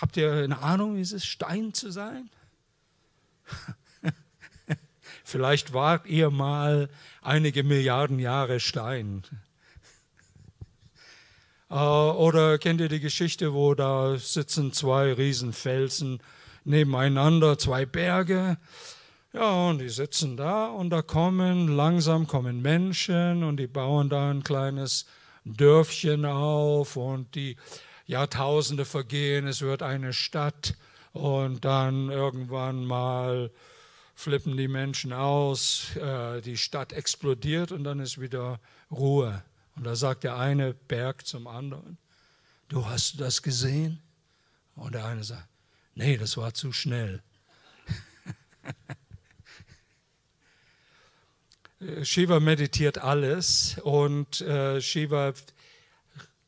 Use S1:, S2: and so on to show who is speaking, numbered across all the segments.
S1: Habt ihr eine Ahnung, wie es ist, Stein zu sein? Vielleicht wart ihr mal einige Milliarden Jahre Stein. Äh, oder kennt ihr die Geschichte, wo da sitzen zwei Riesenfelsen nebeneinander, zwei Berge? Ja, und die sitzen da und da kommen, langsam kommen Menschen und die bauen da ein kleines Dörfchen auf und die Jahrtausende vergehen, es wird eine Stadt und dann irgendwann mal flippen die Menschen aus, äh, die Stadt explodiert und dann ist wieder Ruhe. Und da sagt der eine Berg zum anderen, du hast das gesehen? Und der eine sagt, nee, das war zu schnell. Shiva meditiert alles und äh, Shiva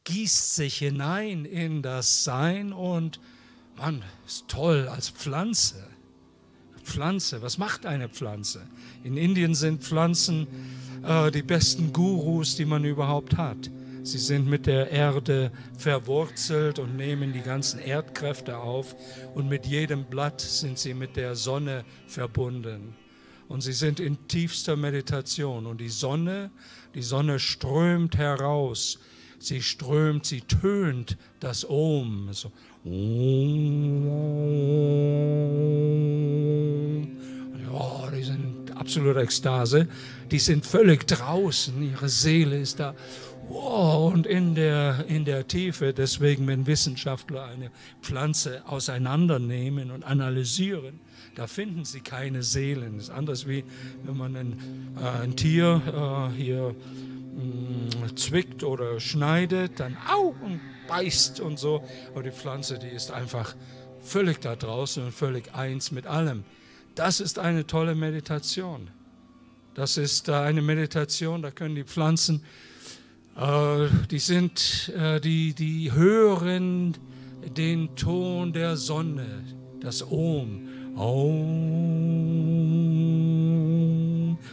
S1: gießt sich hinein in das Sein und Mann, ist toll als Pflanze. Pflanze, was macht eine Pflanze? In Indien sind Pflanzen äh, die besten Gurus, die man überhaupt hat. Sie sind mit der Erde verwurzelt und nehmen die ganzen Erdkräfte auf und mit jedem Blatt sind sie mit der Sonne verbunden. Und sie sind in tiefster Meditation und die Sonne, die Sonne strömt heraus sie strömt, sie tönt das Om. So. Ja, die sind absolute Ekstase. Die sind völlig draußen, ihre Seele ist da. Wow, und in der, in der Tiefe, deswegen, wenn Wissenschaftler eine Pflanze auseinandernehmen und analysieren, da finden sie keine Seelen. Das ist anders wie wenn man ein, äh, ein Tier äh, hier mh, zwickt oder schneidet, dann au und beißt und so. Aber die Pflanze, die ist einfach völlig da draußen und völlig eins mit allem. Das ist eine tolle Meditation. Das ist äh, eine Meditation, da können die Pflanzen, äh, die sind, äh, die, die hören den Ton der Sonne, das Om.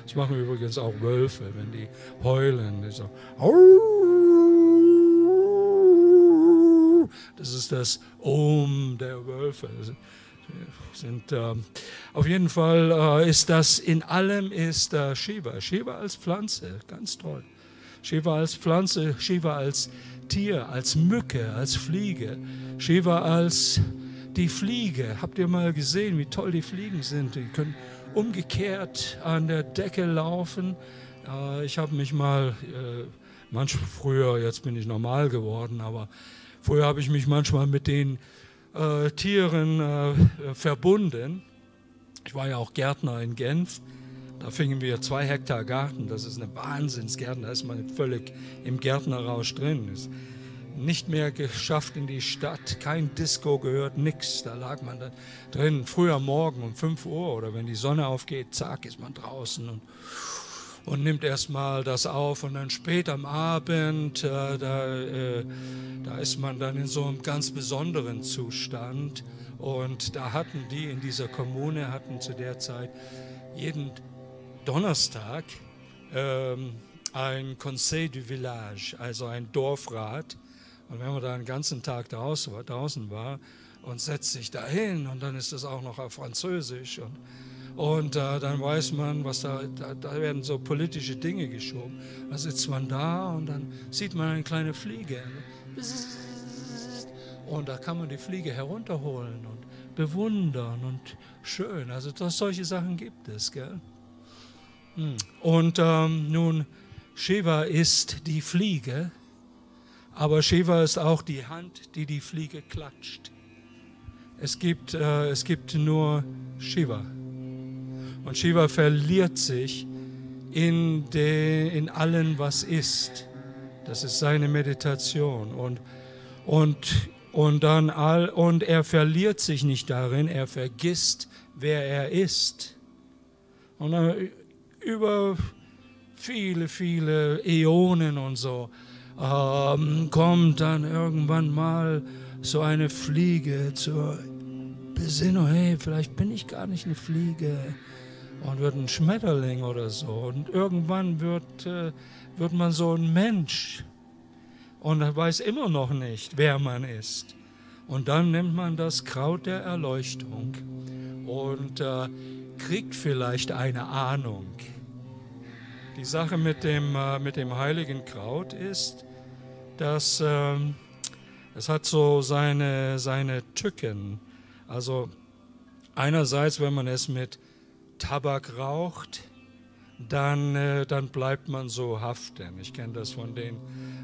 S1: Das machen übrigens auch Wölfe, wenn die heulen. Die so, das ist das Om der Wölfe. Sind, äh, auf jeden Fall äh, ist das in allem ist äh, Shiva. Shiva als Pflanze, ganz toll. Shiva als Pflanze, Shiva als Tier, als Mücke, als Fliege. Shiva als die Fliege. Habt ihr mal gesehen, wie toll die Fliegen sind? Die können umgekehrt an der Decke laufen. Ich habe mich mal, äh, manch früher, jetzt bin ich normal geworden, aber früher habe ich mich manchmal mit den äh, Tieren äh, verbunden. Ich war ja auch Gärtner in Genf. Da fingen wir zwei Hektar Garten. Das ist eine Wahnsinnsgärten. Da ist man völlig im Gärtnerrausch drin. Ist nicht mehr geschafft in die Stadt, kein Disco gehört, nix. Da lag man dann drin, früher Morgen um 5 Uhr oder wenn die Sonne aufgeht, zack, ist man draußen und, und nimmt erstmal das auf. Und dann spät am Abend, äh, da, äh, da ist man dann in so einem ganz besonderen Zustand. Und da hatten die in dieser Kommune, hatten zu der Zeit jeden Donnerstag ähm, ein Conseil du Village, also ein Dorfrat, und wenn man da einen ganzen Tag draußen war und setzt sich da hin und dann ist das auch noch auf Französisch und, und äh, dann weiß man, was da, da, da, werden so politische Dinge geschoben. Da sitzt man da und dann sieht man eine kleine Fliege. Und da kann man die Fliege herunterholen und bewundern und schön. Also das, solche Sachen gibt es. Gell? Hm. Und ähm, nun, Shiva ist die Fliege aber Shiva ist auch die Hand, die die Fliege klatscht. Es gibt, äh, es gibt nur Shiva. Und Shiva verliert sich in, de, in allen, was ist. Das ist seine Meditation. Und, und, und, dann all, und er verliert sich nicht darin, er vergisst, wer er ist. Und über viele, viele Äonen und so ähm, kommt dann irgendwann mal so eine Fliege zur Besinnung, hey, vielleicht bin ich gar nicht eine Fliege und wird ein Schmetterling oder so. Und irgendwann wird, äh, wird man so ein Mensch und weiß immer noch nicht, wer man ist. Und dann nimmt man das Kraut der Erleuchtung und äh, kriegt vielleicht eine Ahnung. Die Sache mit dem, äh, mit dem heiligen Kraut ist, dass äh, es hat so seine, seine Tücken. Also einerseits, wenn man es mit Tabak raucht, dann, äh, dann bleibt man so haften. Ich kenne das von den,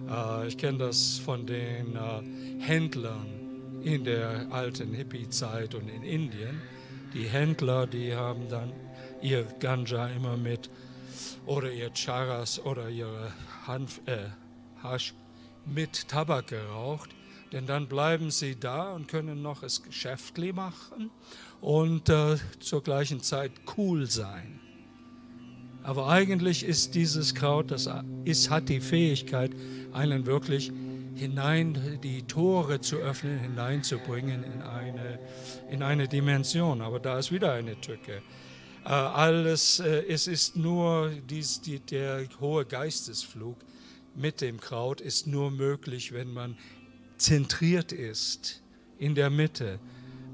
S1: äh, ich kenne das von den äh, Händlern in der alten Hippie-Zeit und in Indien. Die Händler, die haben dann ihr Ganja immer mit oder ihr Charas oder ihre Hanf, äh, Hasch mit Tabak geraucht, denn dann bleiben sie da und können noch das Geschäftli machen und äh, zur gleichen Zeit cool sein. Aber eigentlich ist dieses Kraut, das ist, hat die Fähigkeit, einen wirklich hinein, die Tore zu öffnen, hineinzubringen in eine, in eine Dimension. Aber da ist wieder eine Tücke. Äh, alles, äh, es ist nur dies, die, der hohe Geistesflug mit dem Kraut ist nur möglich, wenn man zentriert ist in der Mitte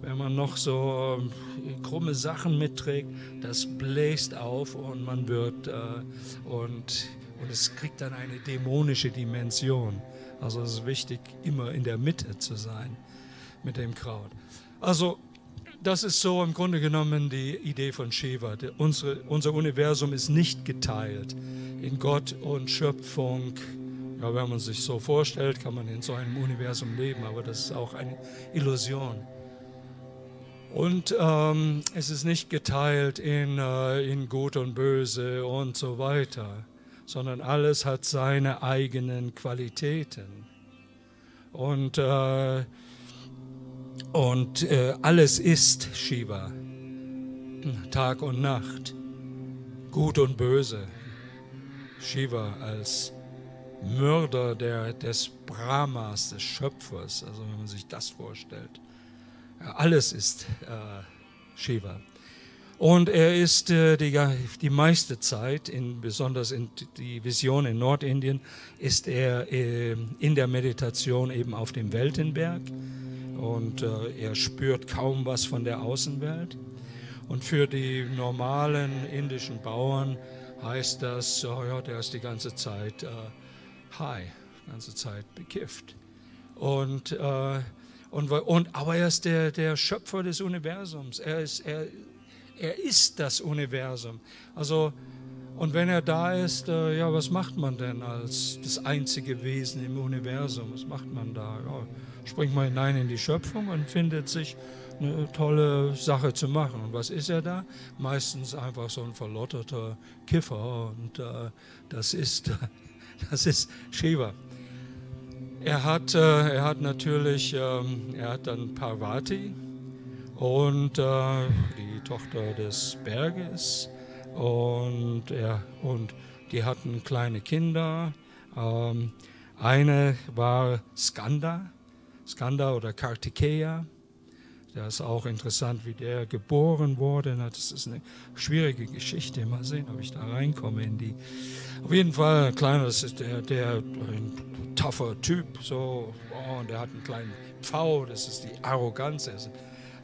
S1: wenn man noch so äh, krumme Sachen mitträgt, das bläst auf und man wird äh, und, und es kriegt dann eine dämonische Dimension. Also es ist wichtig, immer in der Mitte zu sein mit dem Kraut. Also das ist so im Grunde genommen die Idee von Shiva. Unsere, unser Universum ist nicht geteilt in Gott und Schöpfung. Ja, wenn man sich so vorstellt, kann man in so einem Universum leben, aber das ist auch eine Illusion. Und ähm, es ist nicht geteilt in, äh, in Gut und Böse und so weiter, sondern alles hat seine eigenen Qualitäten. Und, äh, und äh, alles ist Shiva, Tag und Nacht, Gut und Böse. Shiva als Mörder der, des Brahmas, des Schöpfers, also wenn man sich das vorstellt. Alles ist äh, Shiva. Und er ist äh, die, die meiste Zeit, in, besonders in die Vision in Nordindien, ist er äh, in der Meditation eben auf dem Weltenberg und äh, er spürt kaum was von der Außenwelt. Und für die normalen indischen Bauern heißt das, oh ja, der ist die ganze Zeit äh, high, die ganze Zeit bekifft. Und äh, und, und, aber er ist der, der Schöpfer des Universums. Er ist, er, er ist das Universum. Also, und wenn er da ist, äh, ja, was macht man denn als das einzige Wesen im Universum? Was macht man da? Ja, springt man hinein in die Schöpfung und findet sich eine tolle Sache zu machen. Und was ist er da? Meistens einfach so ein verlotterter Kiffer. Und äh, das, ist, das ist Shiva. Er hat, äh, er hat natürlich, ähm, er hat dann Parvati und äh, die Tochter des Berges und, er, und die hatten kleine Kinder. Ähm, eine war Skanda, Skanda oder Kartikeya. Das ist auch interessant, wie der geboren wurde. Das ist eine schwierige Geschichte. Mal sehen, ob ich da reinkomme in die. Auf jeden Fall, ein kleiner, das ist der, der ein tougher Typ, so, oh, und der hat einen kleinen Pfau, das ist die Arroganz.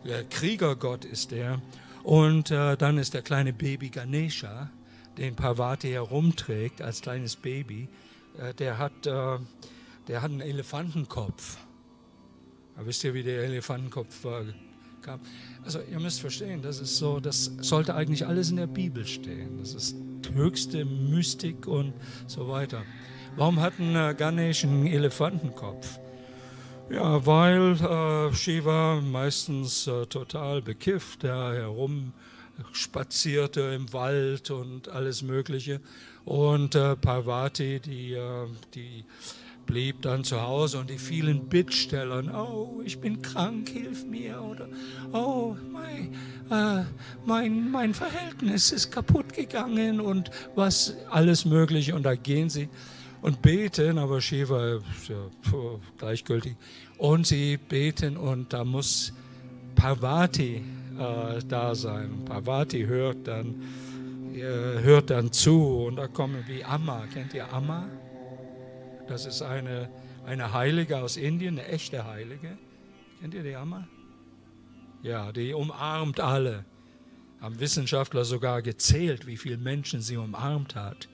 S1: Der Kriegergott ist der. Und äh, dann ist der kleine Baby Ganesha, den Parvati herumträgt als kleines Baby. Äh, der, hat, äh, der hat einen Elefantenkopf. Aber wisst ihr, wie der Elefantenkopf war? kam. Also ihr müsst verstehen, das ist so, das sollte eigentlich alles in der Bibel stehen. Das ist höchste Mystik und so weiter. Warum hat ein äh, Ganesh einen Elefantenkopf? Ja, weil äh, Shiva meistens äh, total bekifft, der herumspazierte im Wald und alles Mögliche. Und äh, Parvati, die, äh, die blieb dann zu Hause und die vielen Bittstellern, oh, ich bin krank, hilf mir, oder oh, mein, äh, mein, mein Verhältnis ist kaputt gegangen und was alles Mögliche. Und da gehen sie und beten, aber Shiva ist ja gleichgültig. Und sie beten und da muss Parvati äh, da sein. Parvati hört dann, äh, hört dann zu und da kommen wie Amma. Kennt ihr Amma? Das ist eine, eine Heilige aus Indien, eine echte Heilige. Kennt ihr die Amma? Ja, die umarmt alle. Haben Wissenschaftler sogar gezählt, wie viele Menschen sie umarmt hat.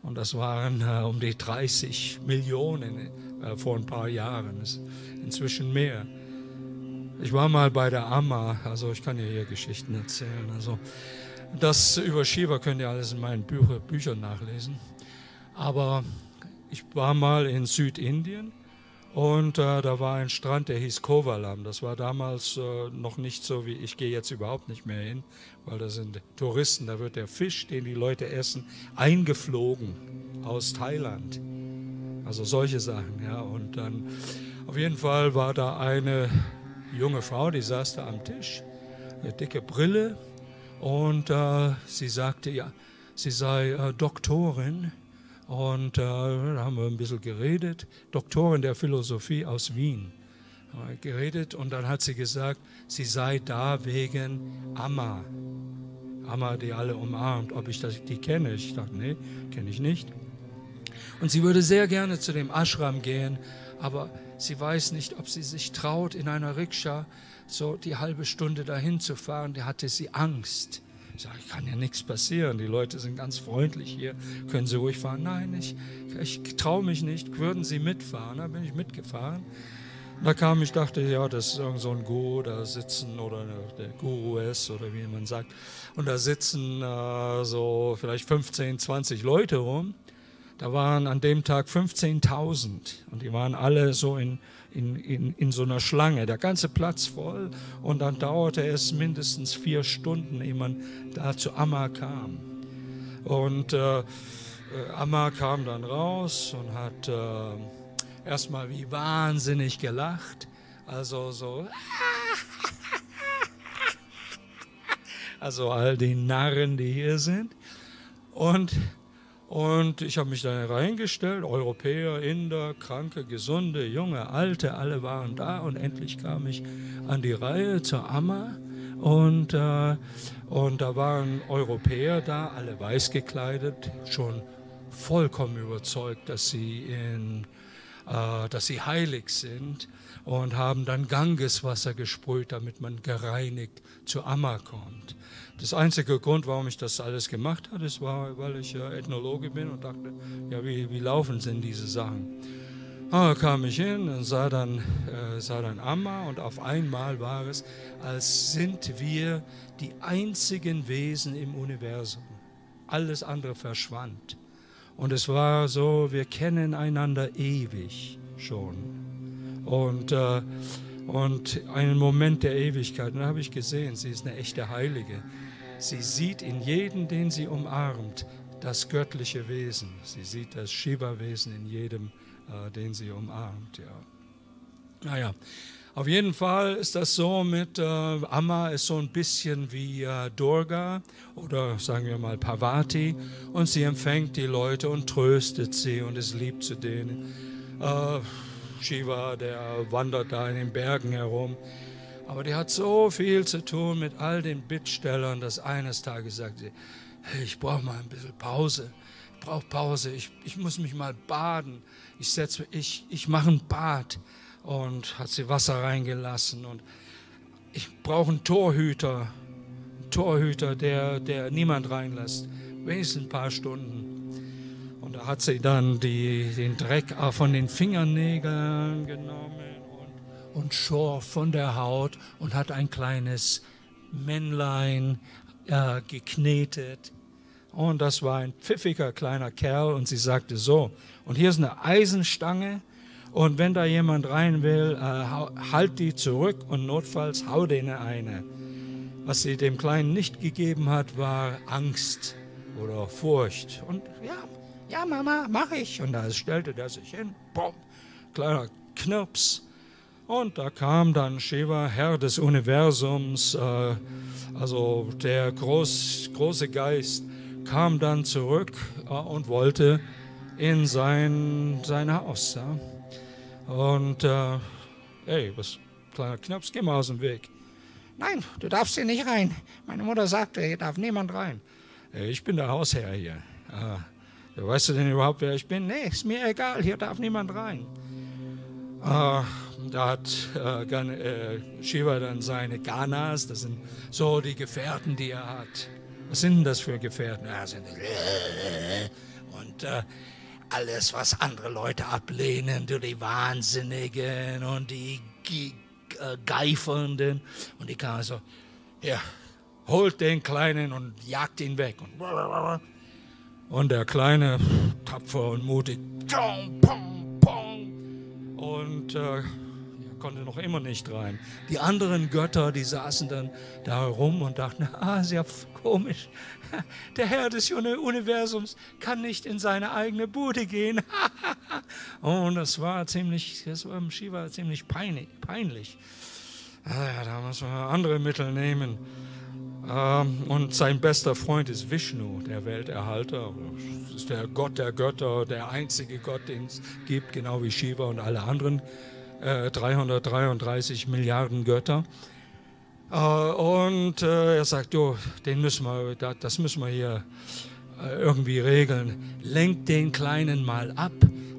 S1: Und das waren äh, um die 30 Millionen äh, vor ein paar Jahren. inzwischen mehr. Ich war mal bei der Amma, also ich kann ja hier Geschichten erzählen. Also das über Shiva könnt ihr alles in meinen Bücher, Büchern nachlesen. Aber ich war mal in Südindien und äh, da war ein Strand, der hieß Kovalam. Das war damals äh, noch nicht so wie ich gehe jetzt überhaupt nicht mehr hin, weil da sind Touristen. Da wird der Fisch, den die Leute essen, eingeflogen aus Thailand. Also solche Sachen. Ja. Und dann auf jeden Fall war da eine junge Frau, die saß da am Tisch, eine dicke Brille und äh, sie sagte, ja, sie sei äh, Doktorin und äh, da haben wir ein bisschen geredet. Doktorin der Philosophie aus Wien. Geredet und dann hat sie gesagt, sie sei da wegen Amma. Amma, die alle umarmt. Ob ich das, die kenne? Ich dachte, nee, kenne ich nicht. Und sie würde sehr gerne zu dem Ashram gehen, aber sie weiß nicht, ob sie sich traut, in einer Rikscha so die halbe Stunde dahin zu fahren. Die hatte sie Angst. Ich sage, kann ja nichts passieren. Die Leute sind ganz freundlich hier. Können Sie ruhig fahren? Nein, ich, ich traue mich nicht. Würden Sie mitfahren? Da bin ich mitgefahren. Da kam ich, dachte, ja, das ist irgend so ein Guru, da sitzen, oder der Guru ist, oder wie man sagt. Und da sitzen äh, so vielleicht 15, 20 Leute rum. Da waren an dem Tag 15.000 und die waren alle so in in, in, in so einer Schlange, der ganze Platz voll. Und dann dauerte es mindestens vier Stunden, ehe man da zu Amma kam. Und äh, äh Amma kam dann raus und hat äh, erstmal wie wahnsinnig gelacht. Also so. Also all die Narren, die hier sind. Und und ich habe mich da reingestellt, Europäer, Inder, Kranke, Gesunde, Junge, Alte, alle waren da und endlich kam ich an die Reihe zur Amma. Und, äh, und da waren Europäer da, alle weiß gekleidet, schon vollkommen überzeugt, dass sie, in, dass sie heilig sind und haben dann Gangeswasser gesprüht, damit man gereinigt zur Amma kommt. Das einzige Grund, warum ich das alles gemacht habe, war, weil ich äh, Ethnologe bin und dachte, ja, wie, wie laufen denn diese Sachen? Ah, kam ich hin und sah dann, äh, sah dann Amma und auf einmal war es, als sind wir die einzigen Wesen im Universum. Alles andere verschwand. Und es war so, wir kennen einander ewig schon. Und, äh, und einen Moment der Ewigkeit. Und da habe ich gesehen, sie ist eine echte Heilige. Sie sieht in jedem, den sie umarmt, das göttliche Wesen. Sie sieht das Shiva-Wesen in jedem, äh, den sie umarmt. Ja. Naja, auf jeden Fall ist das so mit äh, Amma ist so ein bisschen wie äh, Durga oder sagen wir mal Parvati und sie empfängt die Leute und tröstet sie und ist lieb zu denen. Äh, Shiva, der wandert da in den Bergen herum aber die hat so viel zu tun mit all den Bittstellern, dass eines Tages sagte sie, hey, ich brauche mal ein bisschen Pause. Ich brauche Pause. Ich, ich muss mich mal baden. Ich, ich, ich mache ein Bad. Und hat sie Wasser reingelassen. Und ich brauche einen Torhüter. Einen Torhüter, der, der niemand reinlässt. Wenigstens ein paar Stunden. Und da hat sie dann die, den Dreck von den Fingernägeln genommen und schor von der Haut und hat ein kleines Männlein äh, geknetet. Und das war ein pfiffiger kleiner Kerl und sie sagte so, und hier ist eine Eisenstange und wenn da jemand rein will, äh, halt die zurück und notfalls hau denen eine. Was sie dem Kleinen nicht gegeben hat, war Angst oder Furcht. Und ja, ja Mama, mach ich. Und da stellte der sich hin, boom, kleiner Knirps und da kam dann Shiva, Herr des Universums, äh, also der groß, große Geist, kam dann zurück äh, und wollte in sein, sein Haus. Ja? Und, äh, ey, was, kleiner Knaps, geh mal aus dem Weg. Nein, du darfst hier nicht rein. Meine Mutter sagte, hier darf niemand rein. Ich bin der Hausherr hier. Äh, weißt du denn überhaupt, wer ich bin? Nee, ist mir egal, hier darf niemand rein. Äh, da hat äh, äh, Shiva dann seine Ganas, das sind so die Gefährten, die er hat. Was sind denn das für Gefährten? Ja, sind und äh, alles, was andere Leute ablehnen, die Wahnsinnigen und die äh, Geifernden. Und die kamen so, ja, holt den Kleinen und jagt ihn weg. Und, und der Kleine, tapfer und mutig, und äh, konnte noch immer nicht rein. Die anderen Götter, die saßen dann da herum und dachten, ah, sehr komisch. Der Herr des Universums kann nicht in seine eigene Bude gehen. und das war ziemlich, das war Shiva ziemlich peinlich. Ah, ja, da muss man andere Mittel nehmen. Ähm, und sein bester Freund ist Vishnu, der Welterhalter. Das ist der Gott der Götter, der einzige Gott, den es gibt, genau wie Shiva und alle anderen 333 äh, Milliarden Götter. Äh, und äh, er sagt, jo, den müssen wir, das müssen wir hier irgendwie regeln. Lenk den Kleinen mal ab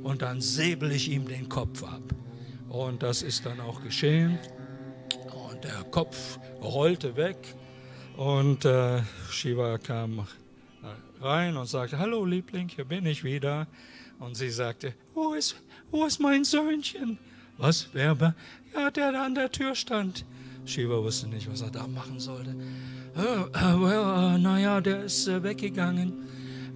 S1: und dann säbel ich ihm den Kopf ab. Und das ist dann auch geschehen. Und der Kopf rollte weg und äh, Shiva kam rein und sagte, hallo Liebling, hier bin ich wieder. Und sie sagte, wo ist, wo ist mein Söhnchen? Was, wer? Ja, der da an der Tür stand. Shiva wusste nicht, was er da machen sollte. Uh, uh, well, uh, naja, der ist weggegangen.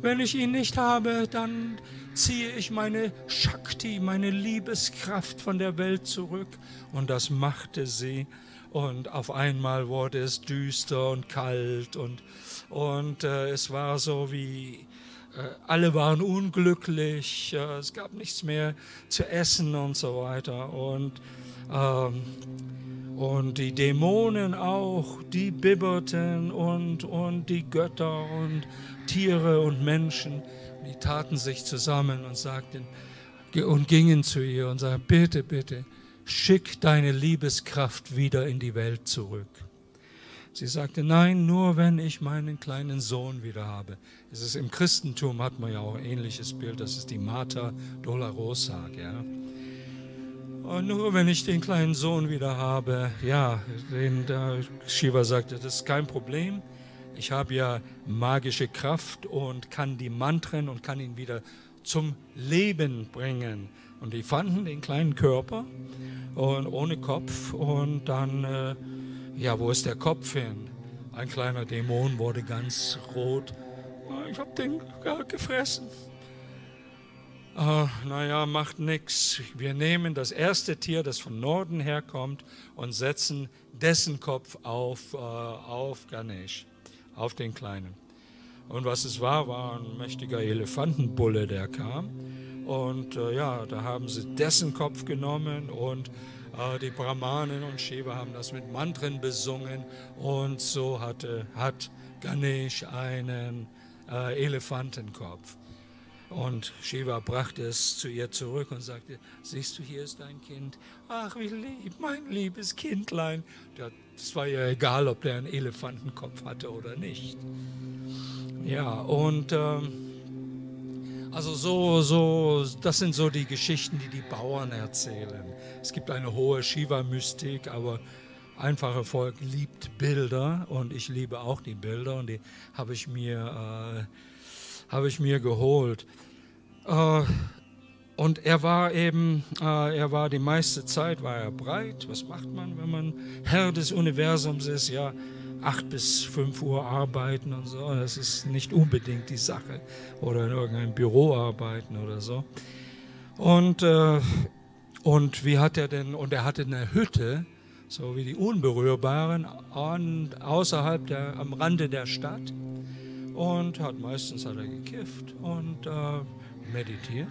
S1: Wenn ich ihn nicht habe, dann ziehe ich meine Shakti, meine Liebeskraft von der Welt zurück. Und das machte sie und auf einmal wurde es düster und kalt und, und äh, es war so wie, äh, alle waren unglücklich, äh, es gab nichts mehr zu essen und so weiter. Und, ähm, und die Dämonen auch, die bibberten und, und die Götter und Tiere und Menschen, die taten sich zusammen und sagten und gingen zu ihr und sagten, bitte, bitte, schick deine Liebeskraft wieder in die Welt zurück. Sie sagte, nein, nur wenn ich meinen kleinen Sohn wieder habe. Es ist im Christentum hat man ja auch ein ähnliches Bild, das ist die Mater Dolorosa. Ja? Und nur wenn ich den kleinen Sohn wieder habe, ja, den, der Shiva sagte, das ist kein Problem. Ich habe ja magische Kraft und kann die Mantren und kann ihn wieder zum Leben bringen. Und die fanden den kleinen Körper und ohne Kopf und dann, äh, ja, wo ist der Kopf hin? Ein kleiner Dämon wurde ganz rot. Ich habe den ja, gefressen. Äh, naja, macht nichts. Wir nehmen das erste Tier, das von Norden herkommt, und setzen dessen Kopf auf, äh, auf Ganesh, auf den Kleinen. Und was es war, war ein mächtiger Elefantenbulle, der kam. Und äh, ja, da haben sie dessen Kopf genommen und äh, die Brahmanen und Shiva haben das mit Mantren besungen. Und so hatte, hat Ganesh einen äh, Elefantenkopf. Und Shiva brachte es zu ihr zurück und sagte, siehst du, hier ist dein Kind. Ach, wie lieb, mein liebes Kindlein. Es war ja egal, ob der einen Elefantenkopf hatte oder nicht. Ja, und ähm, also so, so, das sind so die Geschichten, die die Bauern erzählen. Es gibt eine hohe Shiva-Mystik, aber einfache Volk liebt Bilder und ich liebe auch die Bilder und die habe ich mir, äh, habe ich mir geholt. Äh, und er war eben, äh, er war die meiste Zeit war er breit. Was macht man, wenn man Herr des Universums ist? Ja, acht bis fünf Uhr arbeiten und so. Das ist nicht unbedingt die Sache. Oder in irgendeinem Büro arbeiten oder so. Und, äh, und wie hat er denn, und er hatte eine Hütte, so wie die Unberührbaren, an, außerhalb der, am Rande der Stadt. Und hat meistens hat er gekifft und äh, meditiert.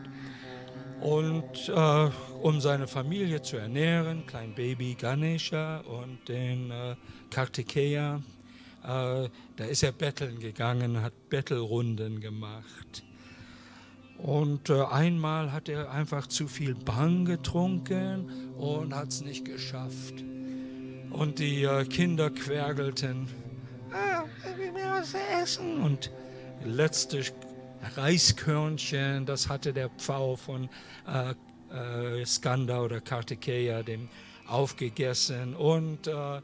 S1: Und äh, um seine Familie zu ernähren, klein Baby Ganesha und den äh, Kartikeya, äh, da ist er betteln gegangen, hat Bettelrunden gemacht. Und äh, einmal hat er einfach zu viel Bang getrunken und hat es nicht geschafft. Und die äh, Kinder quergelten, ah, ich will mir was essen. Und letzte Reiskörnchen, das hatte der Pfau von äh, äh, Skanda oder Kartikeya, dem aufgegessen. Und, äh,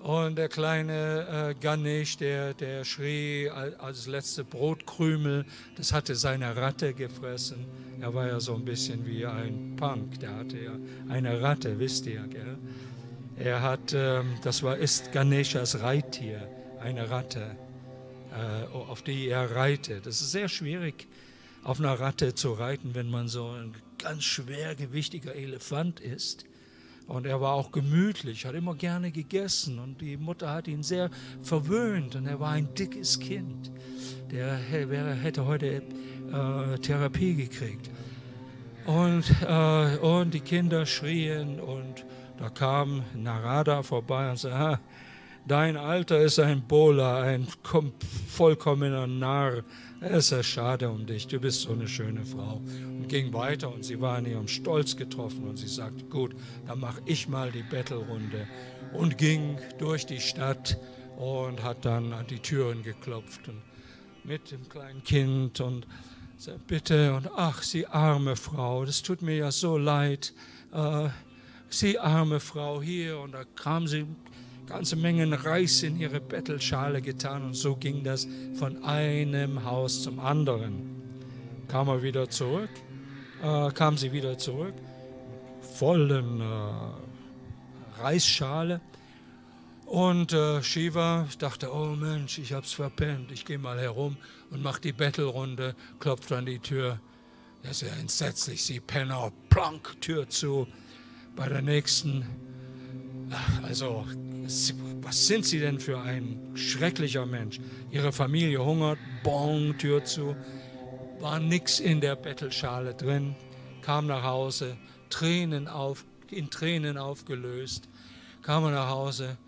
S1: und der kleine äh, Ganesh, der, der schrie als letzte Brotkrümel, das hatte seine Ratte gefressen. Er war ja so ein bisschen wie ein Punk, der hatte ja eine Ratte, wisst ihr, gell? Er hat, ähm, das war, ist Ganeshas Reittier, eine Ratte, äh, auf die er reitet. Das ist sehr schwierig, auf einer Ratte zu reiten, wenn man so ein ganz schwergewichtiger Elefant ist. Und er war auch gemütlich, hat immer gerne gegessen und die Mutter hat ihn sehr verwöhnt und er war ein dickes Kind. Der hätte heute äh, Therapie gekriegt. Und, äh, und die Kinder schrien und da kam Narada vorbei und sagte, dein Alter ist ein Bola, ein vollkommener Narr. Es ist schade um dich, du bist so eine schöne Frau. Und ging weiter und sie war in ihrem Stolz getroffen und sie sagte, gut, dann mache ich mal die Bettelrunde. Und ging durch die Stadt und hat dann an die Türen geklopft und mit dem kleinen Kind und sagte, bitte und ach, Sie arme Frau, das tut mir ja so leid. Äh, Sie arme Frau hier und da kam sie ganze Mengen Reis in ihre Bettelschale getan und so ging das von einem Haus zum anderen. Kam er wieder zurück, äh, kam sie wieder zurück, vollen äh, Reisschale. Und äh, Shiva dachte, oh Mensch, ich hab's verpennt, ich gehe mal herum und mach die Bettelrunde, klopft an die Tür. Das ist ja entsetzlich, sie Penner, plank, Tür zu. Bei der nächsten, also was sind Sie denn für ein schrecklicher Mensch? Ihre Familie hungert, Bon, Tür zu, war nichts in der Bettelschale drin, kam nach Hause, Tränen auf, in Tränen aufgelöst, kam er nach Hause,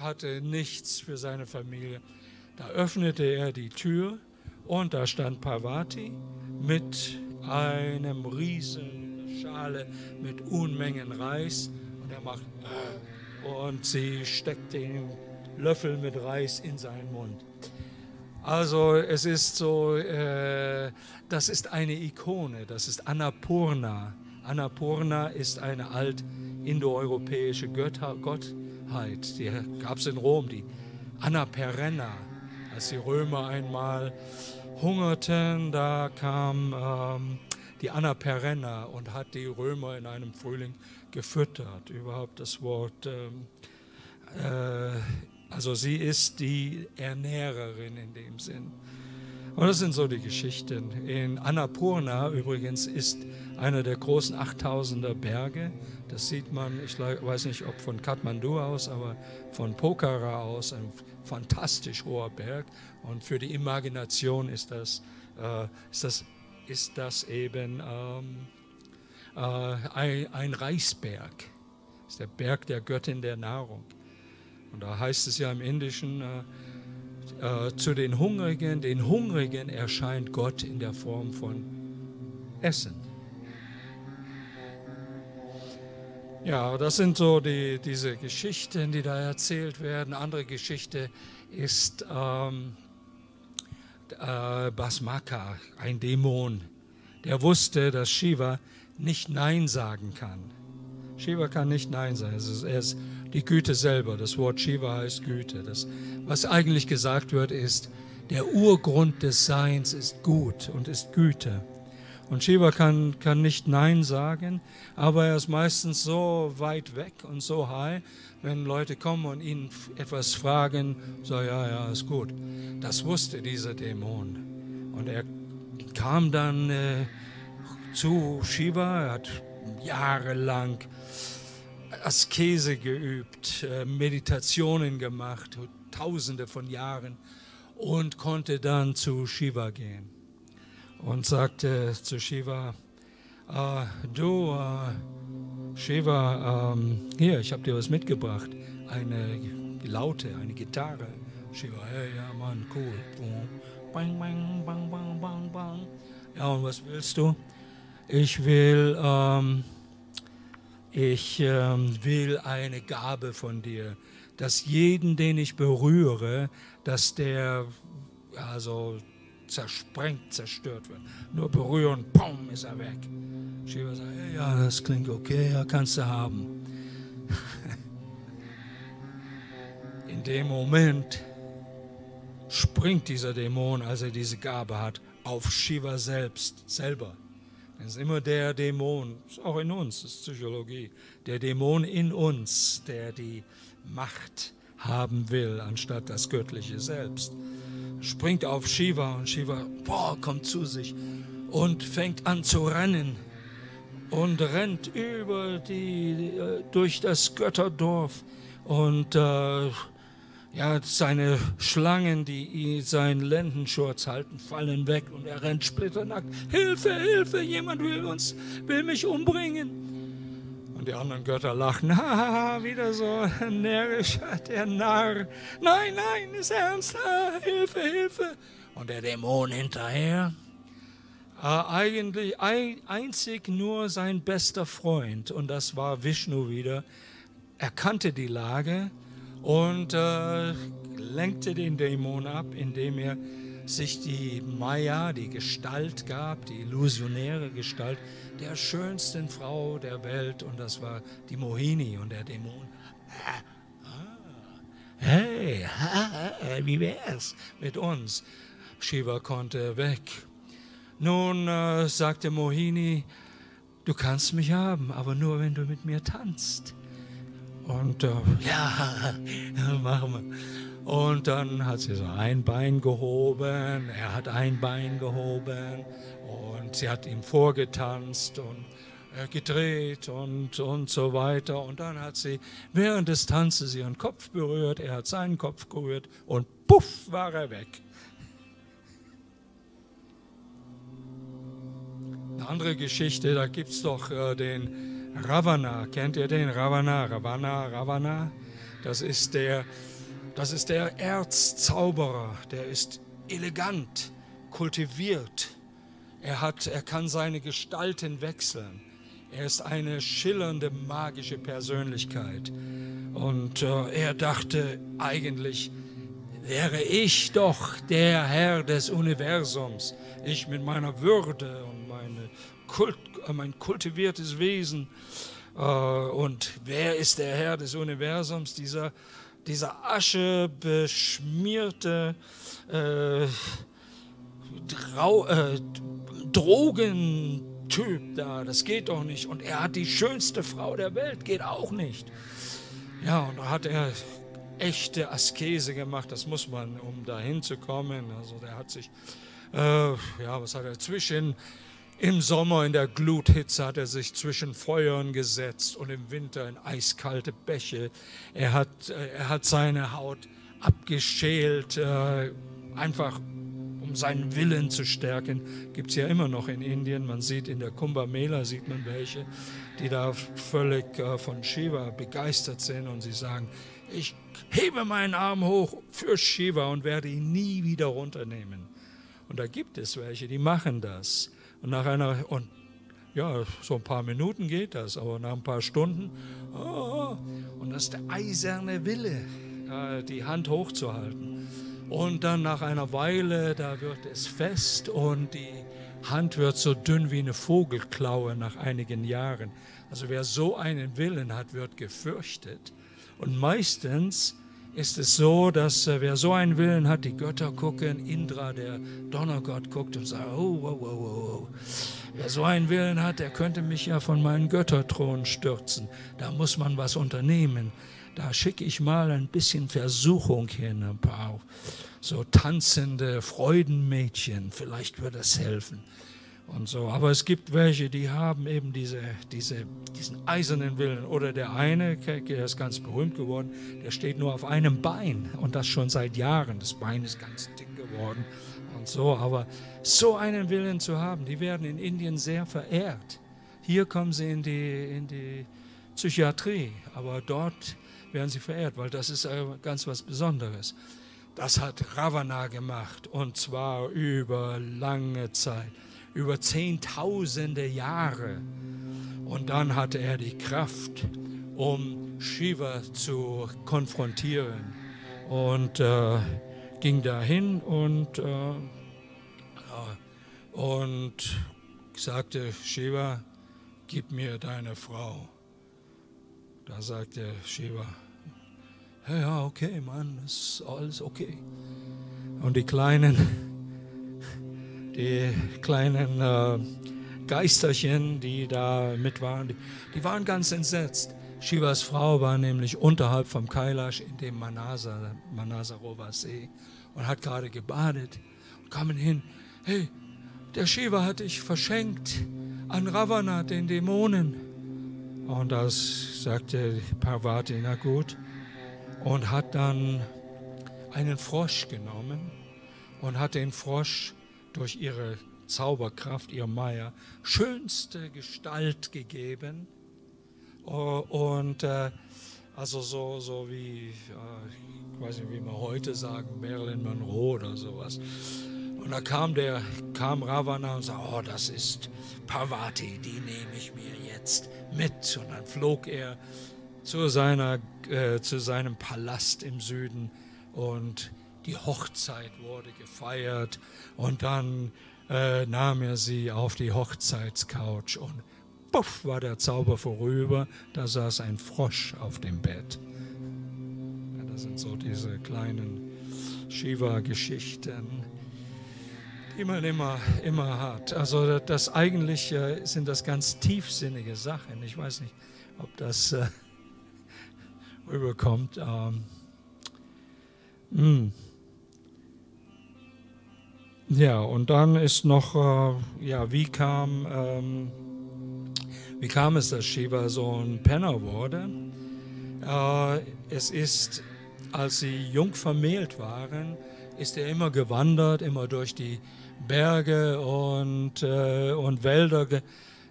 S1: hatte nichts für seine Familie. Da öffnete er die Tür und da stand Parvati mit einem riesen Schale mit Unmengen Reis und er macht und sie steckt den Löffel mit Reis in seinen Mund. Also es ist so, äh, das ist eine Ikone, das ist Annapurna. Annapurna ist eine alt-indoeuropäische Gottheit, die gab es in Rom, die Anna Perenna. Als die Römer einmal hungerten, da kam ähm, die Anna Perenna und hat die Römer in einem Frühling gefüttert. Überhaupt das Wort, ähm, äh, also sie ist die Ernährerin in dem Sinn. Und das sind so die Geschichten. In Annapurna übrigens ist einer der großen 8000er Berge. Das sieht man, ich weiß nicht, ob von Kathmandu aus, aber von Pokhara aus, ein fantastisch hoher Berg. Und für die Imagination ist das, äh, ist das, ist das eben ähm, äh, ein, ein Reisberg. Das ist der Berg der Göttin der Nahrung. Und da heißt es ja im Indischen, äh, äh, zu den Hungrigen, den Hungrigen erscheint Gott in der Form von Essen. Ja, das sind so die, diese Geschichten, die da erzählt werden. Andere Geschichte ist ähm, äh, Basmaka, ein Dämon, der wusste, dass Shiva nicht Nein sagen kann. Shiva kann nicht Nein sagen. Er ist die Güte selber. Das Wort Shiva heißt Güte. Das, was eigentlich gesagt wird, ist, der Urgrund des Seins ist gut und ist Güte. Und Shiva kann, kann nicht Nein sagen, aber er ist meistens so weit weg und so high, wenn Leute kommen und ihn etwas fragen, so ja, ja, ist gut. Das wusste dieser Dämon. Und er kam dann äh, zu Shiva. Er hat jahrelang Askese geübt, äh, Meditationen gemacht, tausende von Jahren und konnte dann zu Shiva gehen und sagte zu Shiva, äh, du äh, Shiva, ähm, hier, ich habe dir was mitgebracht, eine Laute, eine Gitarre. Shiva, hey, ja Mann, cool. Bang, bang, bang, bang, bang, bang. Ja, und was willst du? Ich will, ähm, ich ähm, will eine Gabe von dir, dass jeden, den ich berühre, dass der also zersprengt, zerstört wird. Nur berühren, pum, ist er weg. Shiva sagt, ja, das klingt okay, ja, kannst du haben. In dem Moment springt dieser Dämon, als er diese Gabe hat, auf Shiva selbst, selber. Das ist immer der Dämon, ist auch in uns, das ist Psychologie, der Dämon in uns, der die Macht haben will, anstatt das Göttliche selbst. Springt auf Shiva und Shiva boah, kommt zu sich und fängt an zu rennen und rennt über die, äh, durch das Götterdorf und äh, ja, seine Schlangen, die seinen Lendenschurz halten, fallen weg und er rennt splitternackt. Hilfe, Hilfe, jemand will uns, will mich umbringen. Und die anderen Götter lachen, haha, wieder so närrisch, der Narr. Nein, nein, ist ernst, ah, Hilfe, Hilfe. Und der Dämon hinterher. Äh, eigentlich ein, einzig nur sein bester Freund, und das war Vishnu wieder, erkannte die Lage und äh, lenkte den Dämon ab, indem er sich die Maya, die Gestalt gab, die illusionäre Gestalt der schönsten Frau der Welt und das war die Mohini und der Dämon. Hey, wie wär's mit uns? Shiva konnte weg. Nun äh, sagte Mohini, du kannst mich haben, aber nur wenn du mit mir tanzt. Und äh, ja, machen wir. Und dann hat sie so ein Bein gehoben, er hat ein Bein gehoben und sie hat ihm vorgetanzt und äh, gedreht und, und so weiter. Und dann hat sie während des Tanzes ihren Kopf berührt, er hat seinen Kopf berührt und puff war er weg. Eine andere Geschichte, da gibt es doch äh, den Ravana, kennt ihr den? Ravana, Ravana, Ravana. Das ist der, das ist der Erzzauberer, der ist elegant, kultiviert. Er, hat, er kann seine Gestalten wechseln. Er ist eine schillernde, magische Persönlichkeit. Und äh, er dachte eigentlich, wäre ich doch der Herr des Universums. Ich mit meiner Würde und Kult, mein kultiviertes Wesen. Äh, und wer ist der Herr des Universums? Dieser, dieser aschebeschmierte äh, äh, Drogentyp da, das geht doch nicht. Und er hat die schönste Frau der Welt, geht auch nicht. Ja, und da hat er echte Askese gemacht, das muss man, um dahin zu kommen. Also der hat sich, äh, ja, was hat er, zwischen im Sommer in der Gluthitze hat er sich zwischen Feuern gesetzt und im Winter in eiskalte Bäche. Er hat, äh, er hat seine Haut abgeschält, äh, einfach um seinen Willen zu stärken. Gibt es ja immer noch in Indien. Man sieht in der Kumbh Mela, sieht man welche, die da völlig äh, von Shiva begeistert sind und sie sagen, ich hebe meinen Arm hoch für Shiva und werde ihn nie wieder runternehmen. Und da gibt es welche, die machen das. Und nach einer, und ja, so ein paar Minuten geht das, aber nach ein paar Stunden, oh, und das ist der eiserne Wille, die Hand hochzuhalten. Und dann nach einer Weile, da wird es fest und die Hand wird so dünn wie eine Vogelklaue nach einigen Jahren. Also wer so einen Willen hat, wird gefürchtet. Und meistens ist es so, dass äh, wer so einen Willen hat, die Götter gucken, Indra, der Donnergott, guckt und sagt, oh, wow, wow, wow. Wer so einen Willen hat, der könnte mich ja von meinem Götterthron stürzen. Da muss man was unternehmen. Da schicke ich mal ein bisschen Versuchung hin, ein paar so tanzende Freudenmädchen. Vielleicht wird das helfen und so. Aber es gibt welche, die haben eben diese, diese, diesen eisernen Willen. Oder der eine, der ist ganz berühmt geworden, der steht nur auf einem Bein und das schon seit Jahren. Das Bein ist ganz dick geworden und so. Aber so einen Willen zu haben, die werden in Indien sehr verehrt. Hier kommen sie in die, in die Psychiatrie, aber dort werden sie verehrt, weil das ist ganz was Besonderes. Das hat Ravana gemacht und zwar über lange Zeit über zehntausende Jahre. Und dann hatte er die Kraft, um Shiva zu konfrontieren und äh, ging dahin und äh, und sagte, Shiva, gib mir deine Frau. Da sagte Shiva, ja, okay, Mann, ist alles okay. Und die kleinen, die kleinen äh, Geisterchen, die da mit waren, die, die, waren ganz entsetzt. Shivas Frau war nämlich unterhalb vom Kailash in dem Manasa, Manasarova See und hat gerade gebadet und kamen hin. Hey, der Shiva hat dich verschenkt an Ravana, den Dämonen. Und das sagte Parvati, na gut, und hat dann einen Frosch genommen und hat den Frosch durch ihre Zauberkraft, ihr Meier, schönste Gestalt gegeben. Und äh, also so, so wie, äh, ich weiß nicht, wie man heute sagen, Marilyn Monroe oder sowas. Und da kam der, kam Ravana und sagte, oh, das ist Parvati, die nehme ich mir jetzt mit. Und dann flog er zu, seiner, äh, zu seinem Palast im Süden und die Hochzeit wurde gefeiert und dann äh, nahm er sie auf die Hochzeitscouch und puff war der Zauber vorüber, da saß ein Frosch auf dem Bett. Ja, das sind so diese kleinen Shiva-Geschichten, die man immer, immer hat. Also das eigentlich sind das ganz tiefsinnige Sachen. Ich weiß nicht, ob das äh, rüberkommt. Ähm, hm. Ja, und dann ist noch, äh, ja, wie kam, ähm, wie kam es, dass Shiva so ein Penner wurde? Äh, es ist, als sie jung vermählt waren, ist er immer gewandert, immer durch die Berge und, äh, und Wälder ge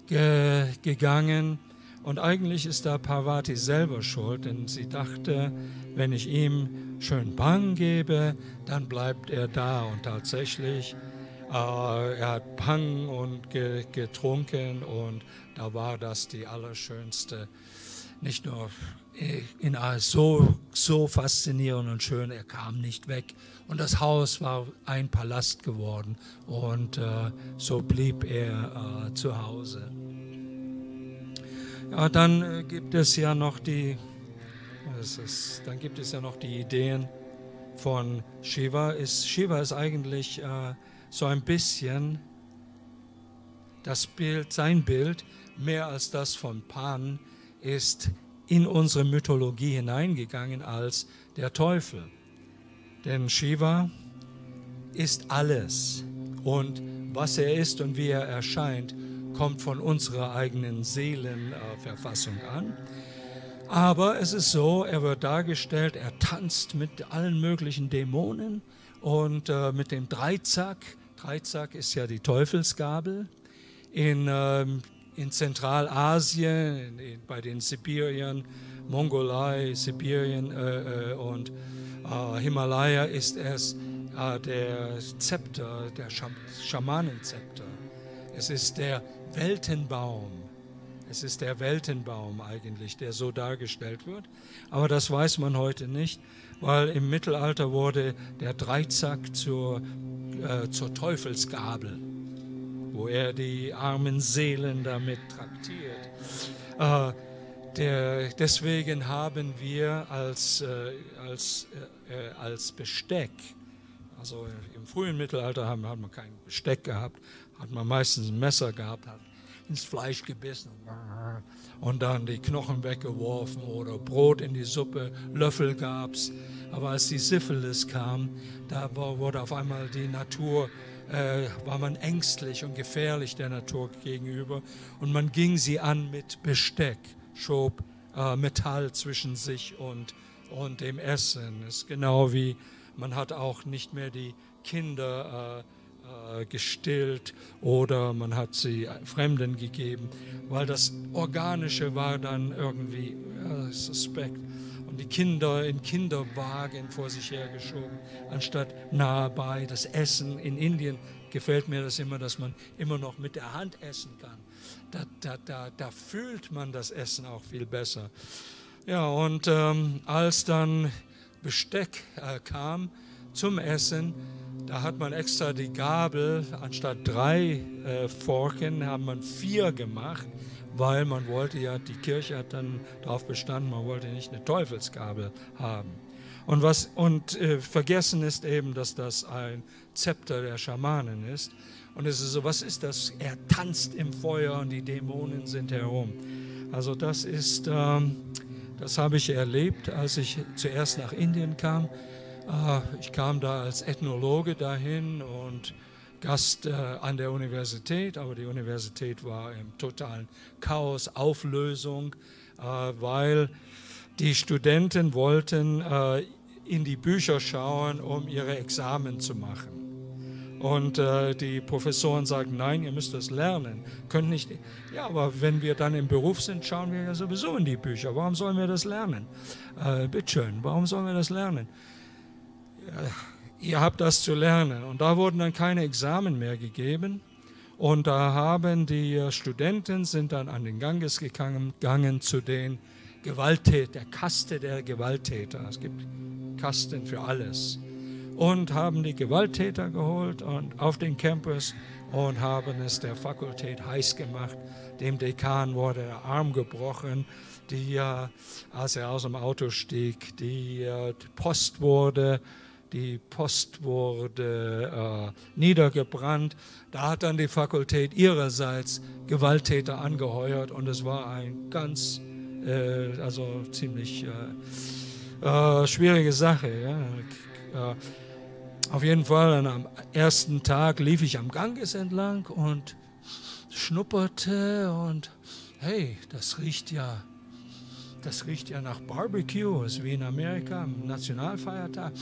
S1: ge gegangen und eigentlich ist da Parvati selber schuld, denn sie dachte, wenn ich ihm schön Bang gebe, dann bleibt er da. Und tatsächlich, äh, er hat Bang und ge getrunken und da war das die allerschönste, nicht nur in so, so faszinierend und schön, er kam nicht weg. Und das Haus war ein Palast geworden und äh, so blieb er äh, zu Hause. Ja, dann äh, gibt es ja noch die, ist, dann gibt es ja noch die Ideen von Shiva. Ist, Shiva ist eigentlich äh, so ein bisschen das Bild, sein Bild, mehr als das von Pan, ist in unsere Mythologie hineingegangen als der Teufel. Denn Shiva ist alles und was er ist und wie er erscheint, kommt von unserer eigenen Seelenverfassung an. Aber es ist so, er wird dargestellt, er tanzt mit allen möglichen Dämonen und äh, mit dem Dreizack. Dreizack ist ja die Teufelsgabel. In, äh, in Zentralasien, in, bei den Sibirien, Mongolei, Sibirien äh, äh und äh, Himalaya ist es äh, der Zepter, der Schamanenzepter. Es ist der Weltenbaum. Es ist der Weltenbaum eigentlich, der so dargestellt wird. Aber das weiß man heute nicht, weil im Mittelalter wurde der Dreizack zur, äh, zur Teufelsgabel, wo er die armen Seelen damit traktiert. Äh, der, deswegen haben wir als, äh, als, äh, als Besteck, also im frühen Mittelalter haben, hat man kein Besteck gehabt, hat man meistens ein Messer gehabt, hat ins Fleisch gebissen und dann die Knochen weggeworfen oder Brot in die Suppe, Löffel gab es. Aber als die Syphilis kam, da wurde auf einmal die Natur, äh, war man ängstlich und gefährlich der Natur gegenüber und man ging sie an mit Besteck, schob äh, Metall zwischen sich und, und dem Essen. Das ist genau wie man hat auch nicht mehr die Kinder äh, gestillt oder man hat sie Fremden gegeben, weil das Organische war dann irgendwie äh, suspekt. Und die Kinder in Kinderwagen vor sich hergeschoben, anstatt nahe bei. Das Essen in Indien gefällt mir das immer, dass man immer noch mit der Hand essen kann. Da, da, da, da fühlt man das Essen auch viel besser. Ja, und ähm, als dann Besteck äh, kam, zum Essen. Da hat man extra die Gabel, anstatt drei äh, Forken, haben man vier gemacht, weil man wollte ja, die Kirche hat dann darauf bestanden, man wollte nicht eine Teufelsgabel haben. Und, was, und äh, vergessen ist eben, dass das ein Zepter der Schamanen ist. Und es ist so, was ist das? Er tanzt im Feuer und die Dämonen sind herum. Also das ist, ähm, das habe ich erlebt, als ich zuerst nach Indien kam. Äh, ich kam da als Ethnologe dahin und Gast äh, an der Universität, aber die Universität war im totalen Chaos, Auflösung, äh, weil die Studenten wollten äh, in die Bücher schauen, um ihre Examen zu machen. Und äh, die Professoren sagen, nein, ihr müsst das lernen. Könnt nicht. Ja, aber wenn wir dann im Beruf sind, schauen wir ja sowieso in die Bücher. Warum sollen wir das lernen? Äh, bitteschön, warum sollen wir das lernen? Ja, ihr habt das zu lernen. Und da wurden dann keine Examen mehr gegeben. Und da haben die äh, Studenten sind dann an den Ganges gegangen, gegangen zu den Gewalttätern, der Kaste der Gewalttäter. Es gibt Kasten für alles und haben die Gewalttäter geholt und auf den Campus und haben es der Fakultät heiß gemacht. Dem Dekan wurde der Arm gebrochen, die, äh, als er aus dem Auto stieg. Die, äh, Post wurde, die Post wurde äh, niedergebrannt. Da hat dann die Fakultät ihrerseits Gewalttäter angeheuert und es war ein ganz, äh, also ziemlich äh, äh, schwierige Sache. Ja. Auf jeden Fall, am ersten Tag lief ich am Ganges entlang und schnupperte und hey, das riecht ja, das riecht ja nach Barbecue, ist wie in Amerika am Nationalfeiertag.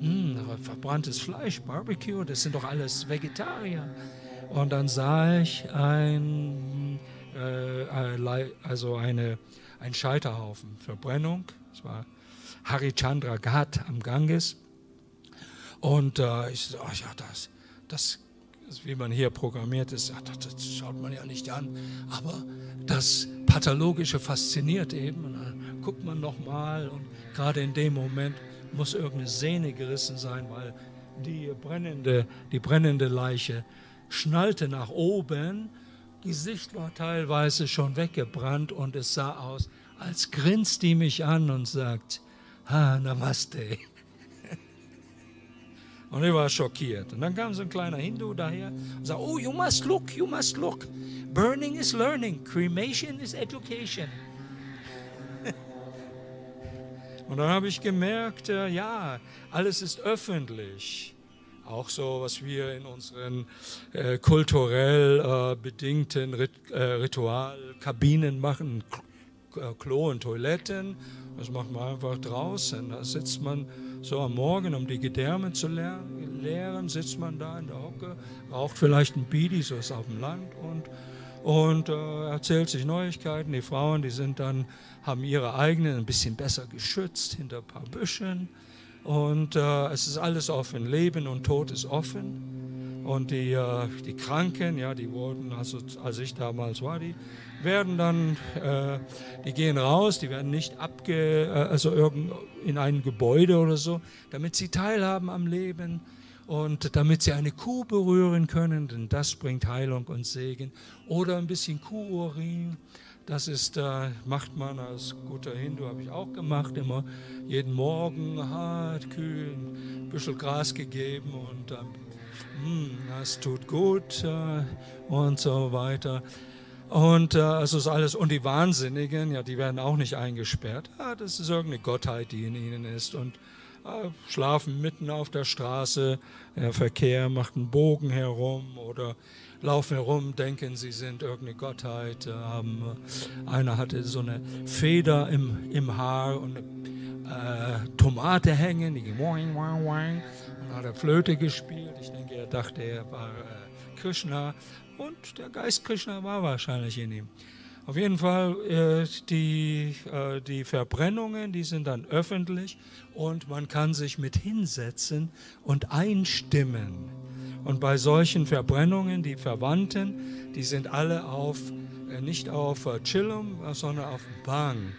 S1: Hm, verbranntes Fleisch, Barbecue, das sind doch alles Vegetarier. Und dann sah ich ein, äh, also eine, ein Scheiterhaufen, Verbrennung. Das war Harichandra Ghat am Ganges. Und äh, ich so, ach ja, das, das, wie man hier programmiert ist, das, schaut man ja nicht an. Aber das Pathologische fasziniert eben. Und dann guckt man nochmal und gerade in dem Moment muss irgendeine Sehne gerissen sein, weil die brennende, die brennende Leiche schnallte nach oben. Gesicht war teilweise schon weggebrannt und es sah aus, als grinst die mich an und sagt, Ha, Namaste. Und ich war schockiert. Und dann kam so ein kleiner Hindu daher und sagte, oh, you must look, you must look. Burning is learning, cremation is education. und dann habe ich gemerkt, äh, ja, alles ist öffentlich. Auch so, was wir in unseren äh, kulturell äh, bedingten Rit äh, Ritualkabinen machen, Klo und Toiletten, das macht man einfach draußen. Da sitzt man so am Morgen, um die Gedärme zu leeren, sitzt man da in der Hocke, raucht vielleicht ein Bidi, so ist auf dem Land und, und äh, erzählt sich Neuigkeiten. Die Frauen, die sind dann, haben ihre eigenen ein bisschen besser geschützt hinter ein paar Büschen. Und äh, es ist alles offen. Leben und Tod ist offen. Und die, äh, die Kranken, ja, die wurden, also als ich damals war, die werden dann, äh, die gehen raus, die werden nicht abge, äh, also irgend in ein Gebäude oder so, damit sie teilhaben am Leben und damit sie eine Kuh berühren können, denn das bringt Heilung und Segen. Oder ein bisschen Kuhurin, das ist, äh, macht man als guter Hindu, habe ich auch gemacht, immer jeden Morgen hat Kühen ein bisschen Gras gegeben und äh, das tut gut äh, und so weiter. Und äh, also ist alles, und die Wahnsinnigen, ja, die werden auch nicht eingesperrt. Ja, das ist irgendeine Gottheit, die in ihnen ist. Und äh, schlafen mitten auf der Straße, der Verkehr macht einen Bogen herum oder laufen herum, denken, sie sind irgendeine Gottheit. Äh, haben, einer hatte so eine Feder im, im Haar und eine äh, Tomate hängen, die hat er Flöte gespielt. Ich denke, er dachte, er war äh, Krishna und der Geist Krishna war wahrscheinlich in ihm. Auf jeden Fall, äh, die, äh, die Verbrennungen, die sind dann öffentlich und man kann sich mit hinsetzen und einstimmen. Und bei solchen Verbrennungen, die Verwandten, die sind alle auf, äh, nicht auf äh, Chillum, sondern auf Bang.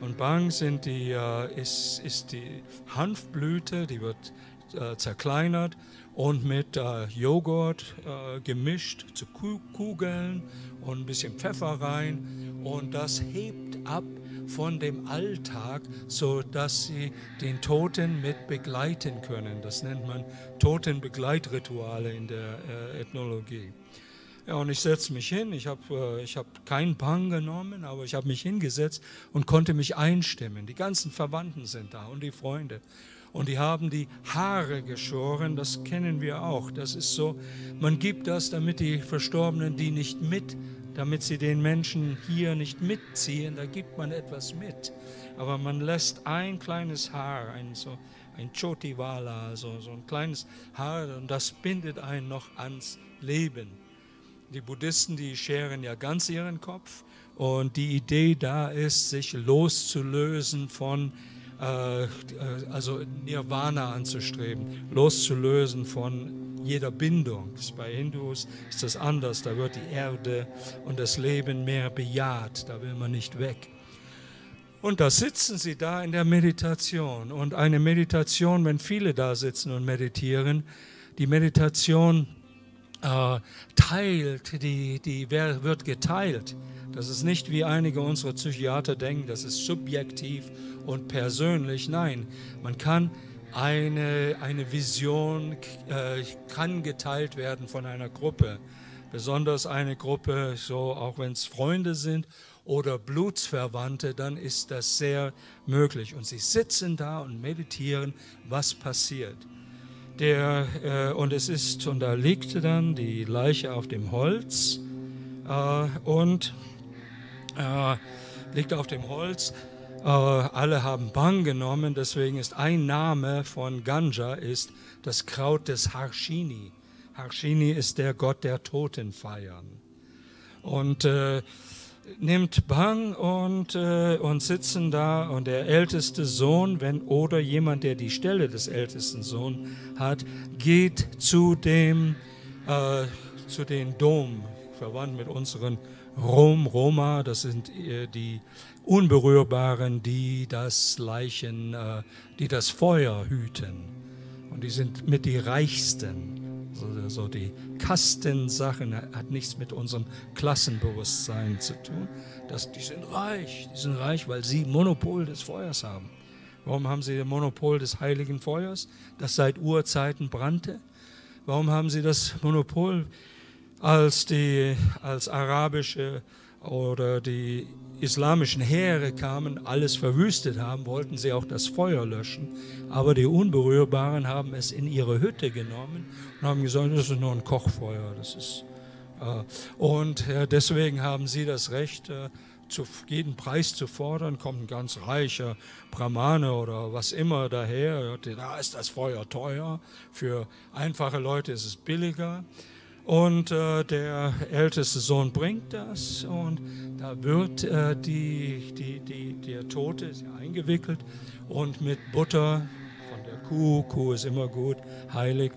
S1: Und Bang sind die, äh, ist, ist die Hanfblüte, die wird äh, zerkleinert und mit äh, Joghurt äh, gemischt zu Kugeln und ein bisschen Pfeffer rein. Und das hebt ab von dem Alltag, so dass sie den Toten mit begleiten können. Das nennt man Totenbegleitrituale in der äh, Ethnologie. Ja, und ich setze mich hin. Ich habe äh, hab keinen Pang genommen, aber ich habe mich hingesetzt und konnte mich einstimmen. Die ganzen Verwandten sind da und die Freunde. Und die haben die Haare geschoren, das kennen wir auch. Das ist so, man gibt das, damit die Verstorbenen die nicht mit damit sie den Menschen hier nicht mitziehen, da gibt man etwas mit. Aber man lässt ein kleines Haar, ein, so, ein Chotiwala, so, so ein kleines Haar, und das bindet einen noch ans Leben. Die Buddhisten, die scheren ja ganz ihren Kopf und die Idee da ist, sich loszulösen von also Nirvana anzustreben, loszulösen von jeder Bindung. Bei Hindus ist das anders, da wird die Erde und das Leben mehr bejaht, da will man nicht weg. Und da sitzen sie da in der Meditation. Und eine Meditation, wenn viele da sitzen und meditieren, die Meditation äh, teilt, die, die wird geteilt. Das ist nicht wie einige unserer Psychiater denken, das ist subjektiv und persönlich. Nein, man kann eine, eine Vision äh, kann geteilt werden von einer Gruppe. Besonders eine Gruppe, so auch wenn es Freunde sind oder Blutsverwandte, dann ist das sehr möglich. Und sie sitzen da und meditieren, was passiert. Der, äh, und es ist, und da liegt dann die Leiche auf dem Holz äh, und äh, liegt auf dem Holz äh, alle haben Bang genommen, deswegen ist ein Name von Ganja ist das Kraut des Harshini. Harshini ist der Gott der Totenfeiern. Und äh, nimmt Bang und, äh, und sitzen da und der älteste Sohn, wenn oder jemand, der die Stelle des ältesten Sohns hat, geht zu dem äh, zu den Dom, verwandt mit unseren Rom, Roma, das sind äh, die Unberührbaren, die das Leichen, äh, die das Feuer hüten. Und die sind mit die Reichsten. So, so die Kastensachen hat nichts mit unserem Klassenbewusstsein zu tun. Das, die sind reich, die sind reich, weil sie Monopol des Feuers haben. Warum haben sie das Monopol des heiligen Feuers, das seit Urzeiten brannte? Warum haben sie das Monopol, als die als arabische oder die islamischen Heere kamen, alles verwüstet haben, wollten sie auch das Feuer löschen. Aber die Unberührbaren haben es in ihre Hütte genommen und haben gesagt, das ist nur ein Kochfeuer. Das ist, äh, und äh, deswegen haben sie das Recht, äh, zu jeden Preis zu fordern. Kommt ein ganz reicher Brahmane oder was immer daher. Da ist das Feuer teuer. Für einfache Leute ist es billiger. Und äh, der älteste Sohn bringt das und da wird äh, die, die, die, der Tote eingewickelt und mit Butter von der Kuh, Kuh ist immer gut, heilig,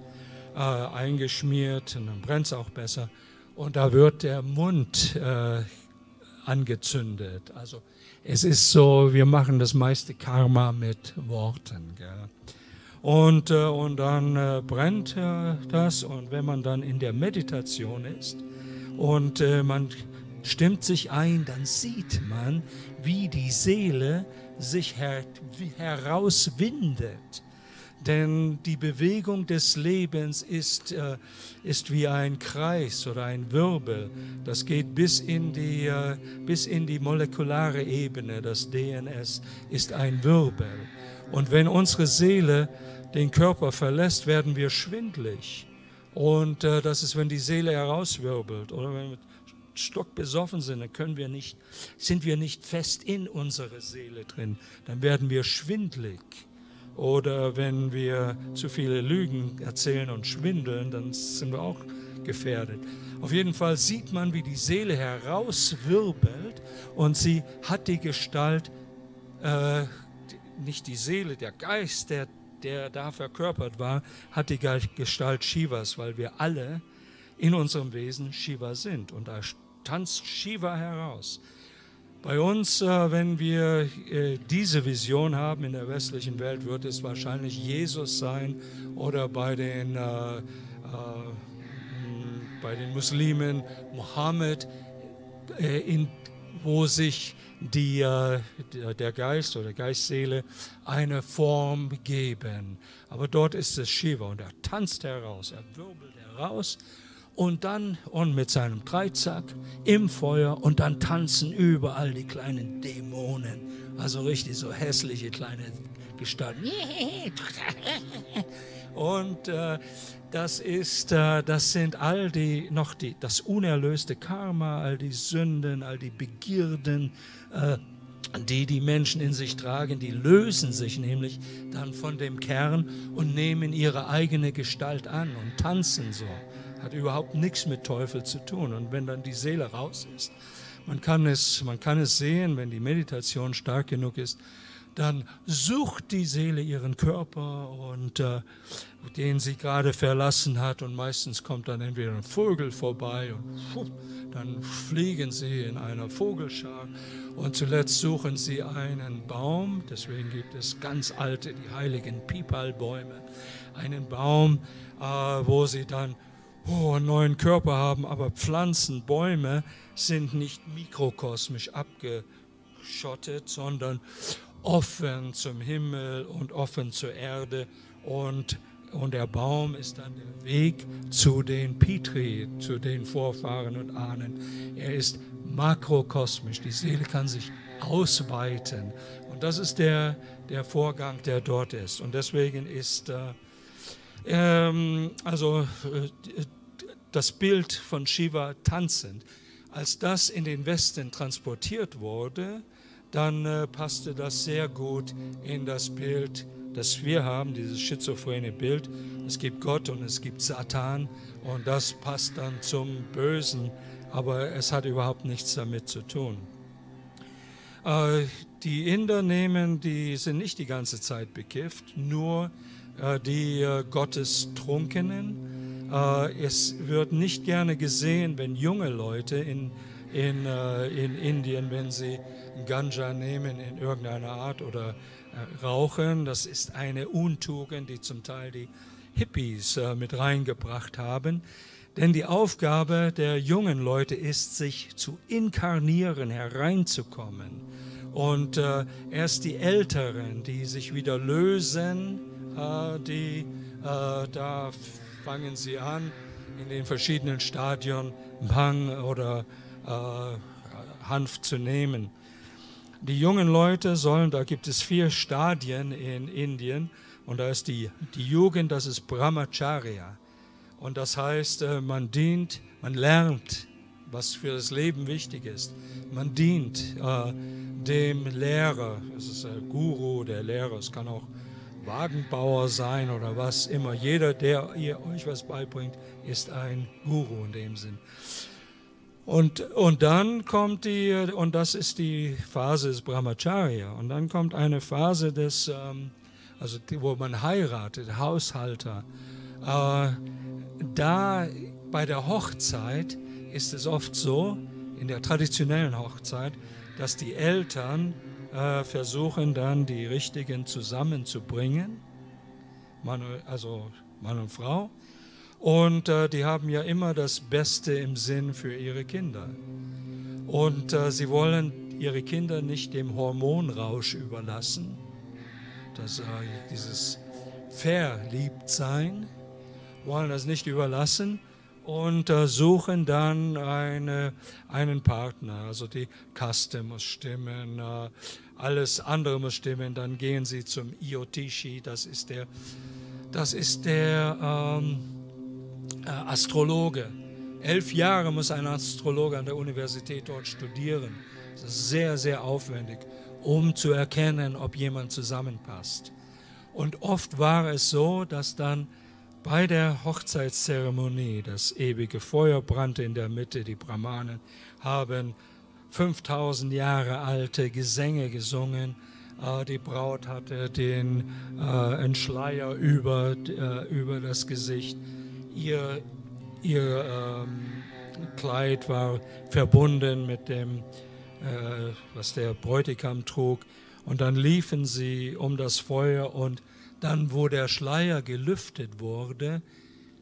S1: äh, eingeschmiert und dann brennt es auch besser. Und da wird der Mund äh, angezündet. Also es ist so, wir machen das meiste Karma mit Worten. Gell? Und, äh, und dann äh, brennt äh, das und wenn man dann in der Meditation ist und man stimmt sich ein, dann sieht man, wie die Seele sich her herauswindet. Denn die Bewegung des Lebens ist, äh, ist wie ein Kreis oder ein Wirbel. Das geht bis in, die, äh, bis in die molekulare Ebene. Das DNS ist ein Wirbel. Und wenn unsere Seele den Körper verlässt, werden wir schwindlig. Und äh, das ist, wenn die Seele herauswirbelt oder wenn wir stockbesoffen sind, dann können wir nicht, sind wir nicht fest in unsere Seele drin. Dann werden wir schwindlig. Oder wenn wir zu viele Lügen erzählen und schwindeln, dann sind wir auch gefährdet. Auf jeden Fall sieht man, wie die Seele herauswirbelt und sie hat die Gestalt, äh, nicht die Seele, der Geist, der der da verkörpert war, hat die Gestalt Shivas, weil wir alle in unserem Wesen Shiva sind. Und da tanzt Shiva heraus. Bei uns, äh, wenn wir äh, diese Vision haben in der westlichen Welt, wird es wahrscheinlich Jesus sein oder bei den, äh, bei den Muslimen Mohammed, in, wo sich die, der Geist oder Geistseele eine Form geben. Aber dort ist es Shiva und er tanzt heraus, er wirbelt heraus und dann und mit seinem Dreizack im Feuer und dann tanzen überall die kleinen Dämonen, also richtig so hässliche kleine Gestalten. Und äh, das ist, äh, das sind all die noch die das unerlöste Karma, all die Sünden, all die Begierden, äh, die die Menschen in sich tragen, die lösen sich nämlich dann von dem Kern und nehmen ihre eigene Gestalt an und tanzen so hat überhaupt nichts mit Teufel zu tun. Und wenn dann die Seele raus ist, man kann es, man kann es sehen, wenn die Meditation stark genug ist, dann sucht die Seele ihren Körper und äh, den sie gerade verlassen hat und meistens kommt dann entweder ein Vogel vorbei und dann fliegen sie in einer Vogelschar und zuletzt suchen sie einen Baum, deswegen gibt es ganz alte, die heiligen Pipalbäume, einen Baum, äh, wo sie dann oh, einen neuen Körper haben, aber Pflanzen, Bäume sind nicht mikrokosmisch abgeschottet, sondern offen zum Himmel und offen zur Erde und und der Baum ist dann der Weg zu den Pitri, zu den Vorfahren und Ahnen. Er ist makrokosmisch. Die Seele kann sich ausweiten. Und das ist der, der Vorgang, der dort ist. Und deswegen ist äh, ähm, also äh, das Bild von Shiva tanzend. Als das in den Westen transportiert wurde, dann äh, passte das sehr gut in das Bild, das wir haben, dieses schizophrene Bild. Es gibt Gott und es gibt Satan und das passt dann zum Bösen, aber es hat überhaupt nichts damit zu tun. Äh, die Inder nehmen, die sind nicht die ganze Zeit bekifft, nur äh, die äh, Gottestrunkenen. Äh, es wird nicht gerne gesehen, wenn junge Leute in, in, in Indien, wenn sie Ganja nehmen in irgendeiner Art oder rauchen. Das ist eine Untugend, die zum Teil die Hippies mit reingebracht haben. Denn die Aufgabe der jungen Leute ist, sich zu inkarnieren, hereinzukommen. Und äh, erst die Älteren, die sich wieder lösen, äh, die, äh, da fangen sie an, in den verschiedenen Stadien Bhang oder äh, Hanf zu nehmen. Die jungen Leute sollen, da gibt es vier Stadien in Indien und da ist die, die Jugend, das ist Brahmacharya. Und das heißt, man dient, man lernt, was für das Leben wichtig ist. Man dient äh, dem Lehrer, das ist der Guru, der Lehrer, es kann auch Wagenbauer sein oder was immer. Jeder, der ihr euch was beibringt, ist ein Guru in dem Sinn. Und, und dann kommt die, und das ist die Phase des Brahmacharya. Und dann kommt eine Phase des, ähm, also wo man heiratet, Haushalter. Äh, da bei der Hochzeit ist es oft so, in der traditionellen Hochzeit, dass die Eltern äh, versuchen dann die Richtigen zusammenzubringen, Mann, also Mann und Frau. Und äh, die haben ja immer das Beste im Sinn für ihre Kinder. Und äh, sie wollen ihre Kinder nicht dem Hormonrausch überlassen, das, äh, dieses Verliebtsein, wollen das nicht überlassen und äh, suchen dann eine, einen Partner. Also die Kaste muss stimmen, äh, alles andere muss stimmen. Dann gehen sie zum Iotishi, das ist der, das ist der ähm, äh, Astrologe. Elf Jahre muss ein Astrologe an der Universität dort studieren. Das ist sehr, sehr aufwendig, um zu erkennen, ob jemand zusammenpasst. Und oft war es so, dass dann bei der Hochzeitszeremonie das ewige Feuer brannte in der Mitte. Die Brahmanen haben 5000 Jahre alte Gesänge gesungen. Äh, die Braut hatte den äh, Schleier über, äh, über das Gesicht. Ihr, ihr ähm, Kleid war verbunden mit dem äh, was der Bräutigam trug. Und dann liefen sie um das Feuer und dann, wo der Schleier gelüftet wurde,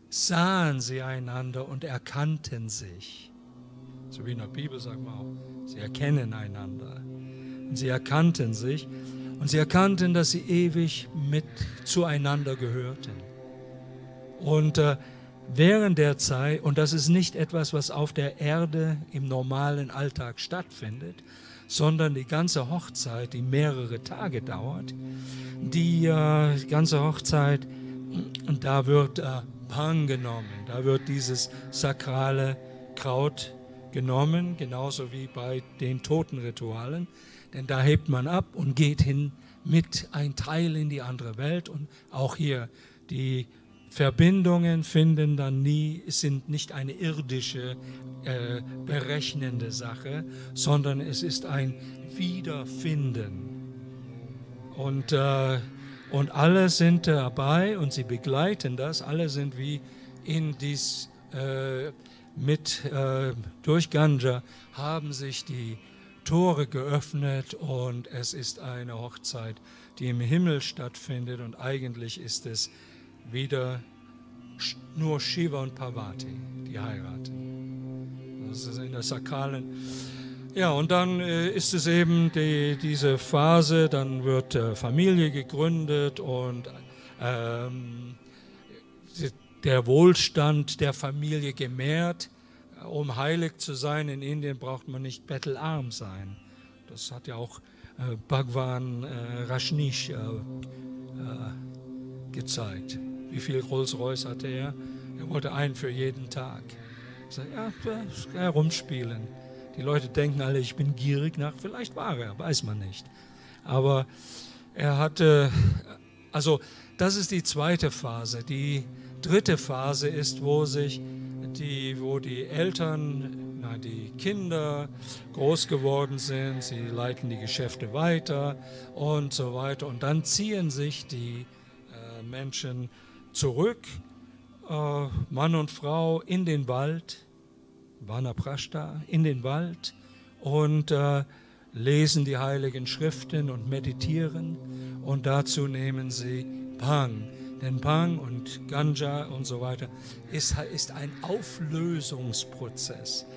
S1: sahen sie einander und erkannten sich. So wie in der Bibel sagt man auch, sie erkennen einander. Und sie erkannten sich und sie erkannten, dass sie ewig mit zueinander gehörten. Und äh, während der Zeit, und das ist nicht etwas, was auf der Erde im normalen Alltag stattfindet, sondern die ganze Hochzeit, die mehrere Tage dauert, die äh, ganze Hochzeit, und da wird äh, Pang genommen, da wird dieses sakrale Kraut genommen, genauso wie bei den Totenritualen, denn da hebt man ab und geht hin mit ein Teil in die andere Welt. Und auch hier die Verbindungen finden dann nie, sind nicht eine irdische, äh, berechnende Sache, sondern es ist ein Wiederfinden. Und, äh, und alle sind dabei und sie begleiten das, alle sind wie in dies, äh, mit, äh, durch Ganja haben sich die Tore geöffnet und es ist eine Hochzeit, die im Himmel stattfindet und eigentlich ist es wieder nur Shiva und Parvati, die heiraten. Das ist in der sakralen. Ja, und dann äh, ist es eben die, diese Phase, dann wird äh, Familie gegründet und ähm, der Wohlstand der Familie gemehrt. Um heilig zu sein in Indien braucht man nicht bettelarm sein. Das hat ja auch äh, Bhagwan Rajneesh gezeigt. Wie viel Rolls-Royce hatte er? Er wollte einen für jeden Tag. Ich sage, ja, herumspielen. Die Leute denken alle, ich bin gierig nach. Vielleicht war er, weiß man nicht. Aber er hatte, also das ist die zweite Phase. Die dritte Phase ist, wo sich die, wo die Eltern, na, die Kinder groß geworden sind, sie leiten die Geschäfte weiter und so weiter. Und dann ziehen sich die äh, Menschen zurück, äh, Mann und Frau, in den Wald, Vanaprashta, in den Wald und äh, lesen die heiligen Schriften und meditieren. Und dazu nehmen sie Pang. Denn Pang und Ganja und so weiter ist, ist ein Auflösungsprozess,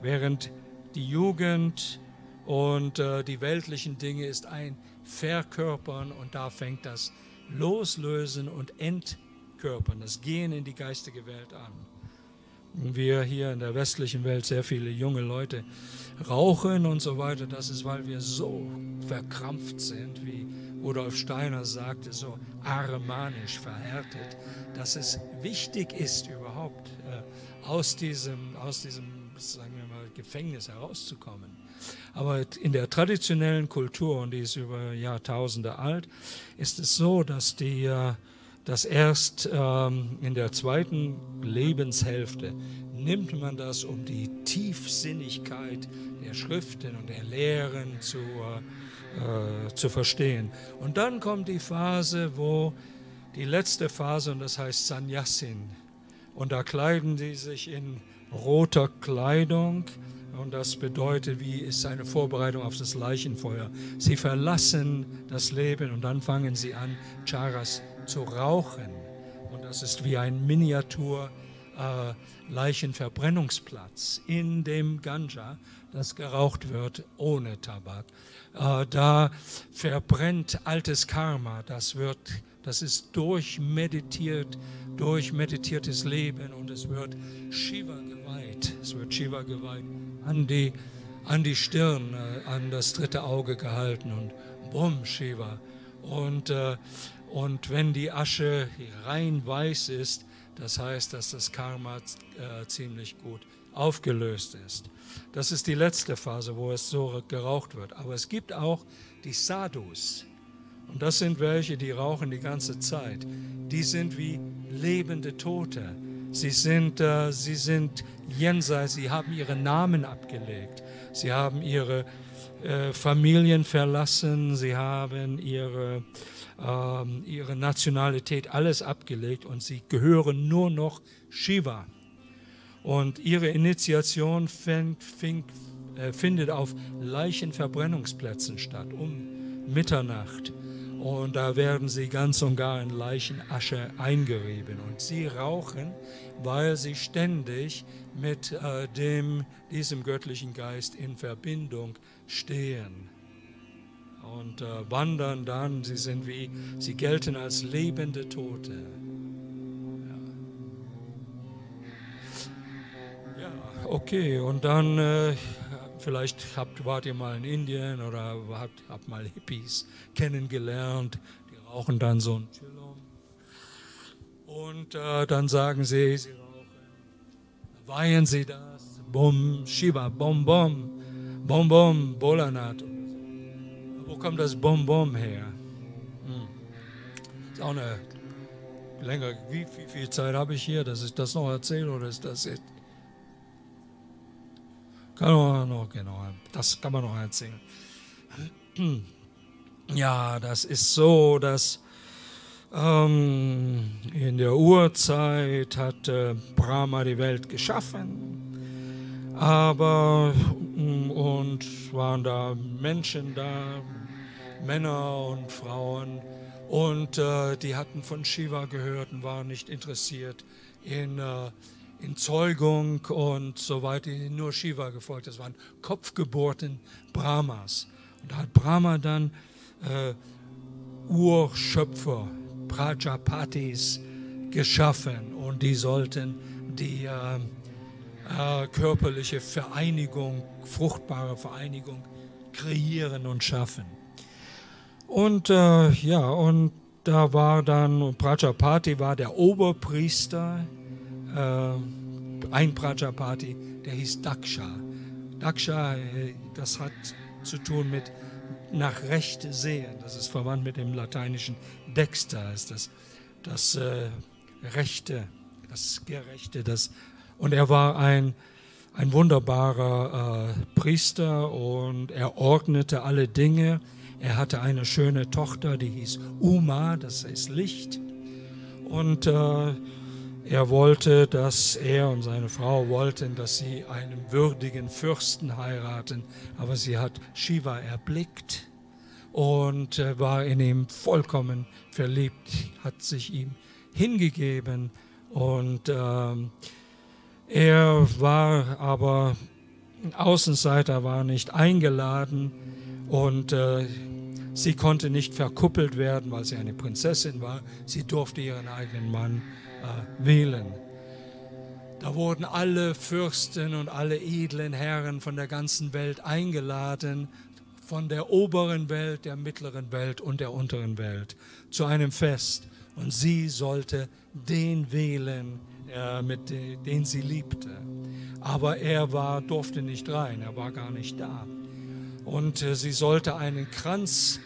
S1: während die Jugend und äh, die weltlichen Dinge ist ein Verkörpern und da fängt das Loslösen und Entlösen verkörpern, das Gehen in die geistige Welt an. Und wir hier in der westlichen Welt sehr viele junge Leute rauchen und so weiter, das ist, weil wir so verkrampft sind, wie Rudolf Steiner sagte, so armanisch verhärtet, dass es wichtig ist, überhaupt äh, aus diesem, aus diesem, sagen wir mal, Gefängnis herauszukommen. Aber in der traditionellen Kultur, und die ist über Jahrtausende alt, ist es so, dass die äh, dass erst ähm, in der zweiten Lebenshälfte nimmt man das, um die Tiefsinnigkeit der Schriften und der Lehren zu, äh, zu verstehen. Und dann kommt die Phase, wo die letzte Phase, und das heißt Sannyasin. Und da kleiden sie sich in roter Kleidung. Und das bedeutet, wie ist eine Vorbereitung auf das Leichenfeuer. Sie verlassen das Leben und dann fangen sie an, Charas zu rauchen. Und das ist wie ein Miniatur äh, Leichenverbrennungsplatz in dem Ganja, das geraucht wird ohne Tabak. Äh, da verbrennt altes Karma, das wird das ist durchmeditiert, durchmeditiertes Leben und es wird Shiva geweiht. Es wird Shiva geweiht, an die, an die Stirn, äh, an das dritte Auge gehalten und bumm, Shiva. Und äh, und wenn die Asche rein weiß ist, das heißt, dass das Karma äh, ziemlich gut aufgelöst ist. Das ist die letzte Phase, wo es so geraucht wird. Aber es gibt auch die Sadhus. Und das sind welche, die rauchen die ganze Zeit. Die sind wie lebende Tote. Sie sind, äh, sie sind jenseits, sie haben ihre Namen abgelegt. Sie haben ihre äh, Familien verlassen, sie haben ihre ähm, ihre Nationalität, alles abgelegt und sie gehören nur noch Shiva. Und ihre Initiation fing, fing äh, findet auf Leichenverbrennungsplätzen statt, um Mitternacht. Und da werden sie ganz und gar in Leichenasche eingerieben. Und sie rauchen, weil sie ständig mit äh, dem, diesem göttlichen Geist in Verbindung stehen. Und äh, wandern dann, sie sind wie, sie gelten als lebende Tote. Ja, ja okay, und dann äh, Vielleicht habt, wart ihr mal in Indien oder habt, habt mal Hippies kennengelernt. Die rauchen dann so ein Chillum. Und äh, dann sagen sie, sie rauchen. Weihen sie das. Bum, Shiva, Bom, Bom. Bom, Bom, Bolanat. Kommt das Bom her? Hm. Ist auch eine länger. Wie, wie viel Zeit habe ich hier, dass ich das noch erzähle oder ist das jetzt? Kann man noch, genau, das kann man noch erzählen. Ja, das ist so, dass ähm, in der Urzeit hat äh, Brahma die Welt geschaffen, aber mm, und waren da Menschen da, Männer und Frauen, und äh, die hatten von Shiva gehört und waren nicht interessiert in äh, in Zeugung und so weiter nur Shiva gefolgt. Das waren Kopfgeburten Brahmas. Und da hat Brahma dann äh, Urschöpfer, Prajapatis, geschaffen und die sollten die äh, äh, körperliche Vereinigung, fruchtbare Vereinigung kreieren und schaffen. Und äh, ja, und da war dann, Prajapati war der Oberpriester äh, ein Prajapati, der hieß Daksha. Daksha, äh, das hat zu tun mit nach Recht sehen. Das ist verwandt mit dem lateinischen Dexter, ist das, das äh, Rechte, das Gerechte. Das, und er war ein, ein wunderbarer äh, Priester und er ordnete alle Dinge. Er hatte eine schöne Tochter, die hieß Uma, das ist Licht. Und äh, er wollte, dass er und seine Frau wollten, dass sie einen würdigen Fürsten heiraten, aber sie hat Shiva erblickt und war in ihm vollkommen verliebt, hat sich ihm hingegeben und äh, er war aber Außenseiter, war nicht eingeladen und äh, sie konnte nicht verkuppelt werden, weil sie eine Prinzessin war. Sie durfte ihren eigenen Mann äh, wählen. Da wurden alle Fürsten und alle edlen Herren von der ganzen Welt eingeladen, von der oberen Welt, der mittleren Welt und der unteren Welt, zu einem Fest. Und sie sollte den wählen, äh, mit den sie liebte. Aber er war, durfte nicht rein, er war gar nicht da. Und äh, sie sollte einen Kranz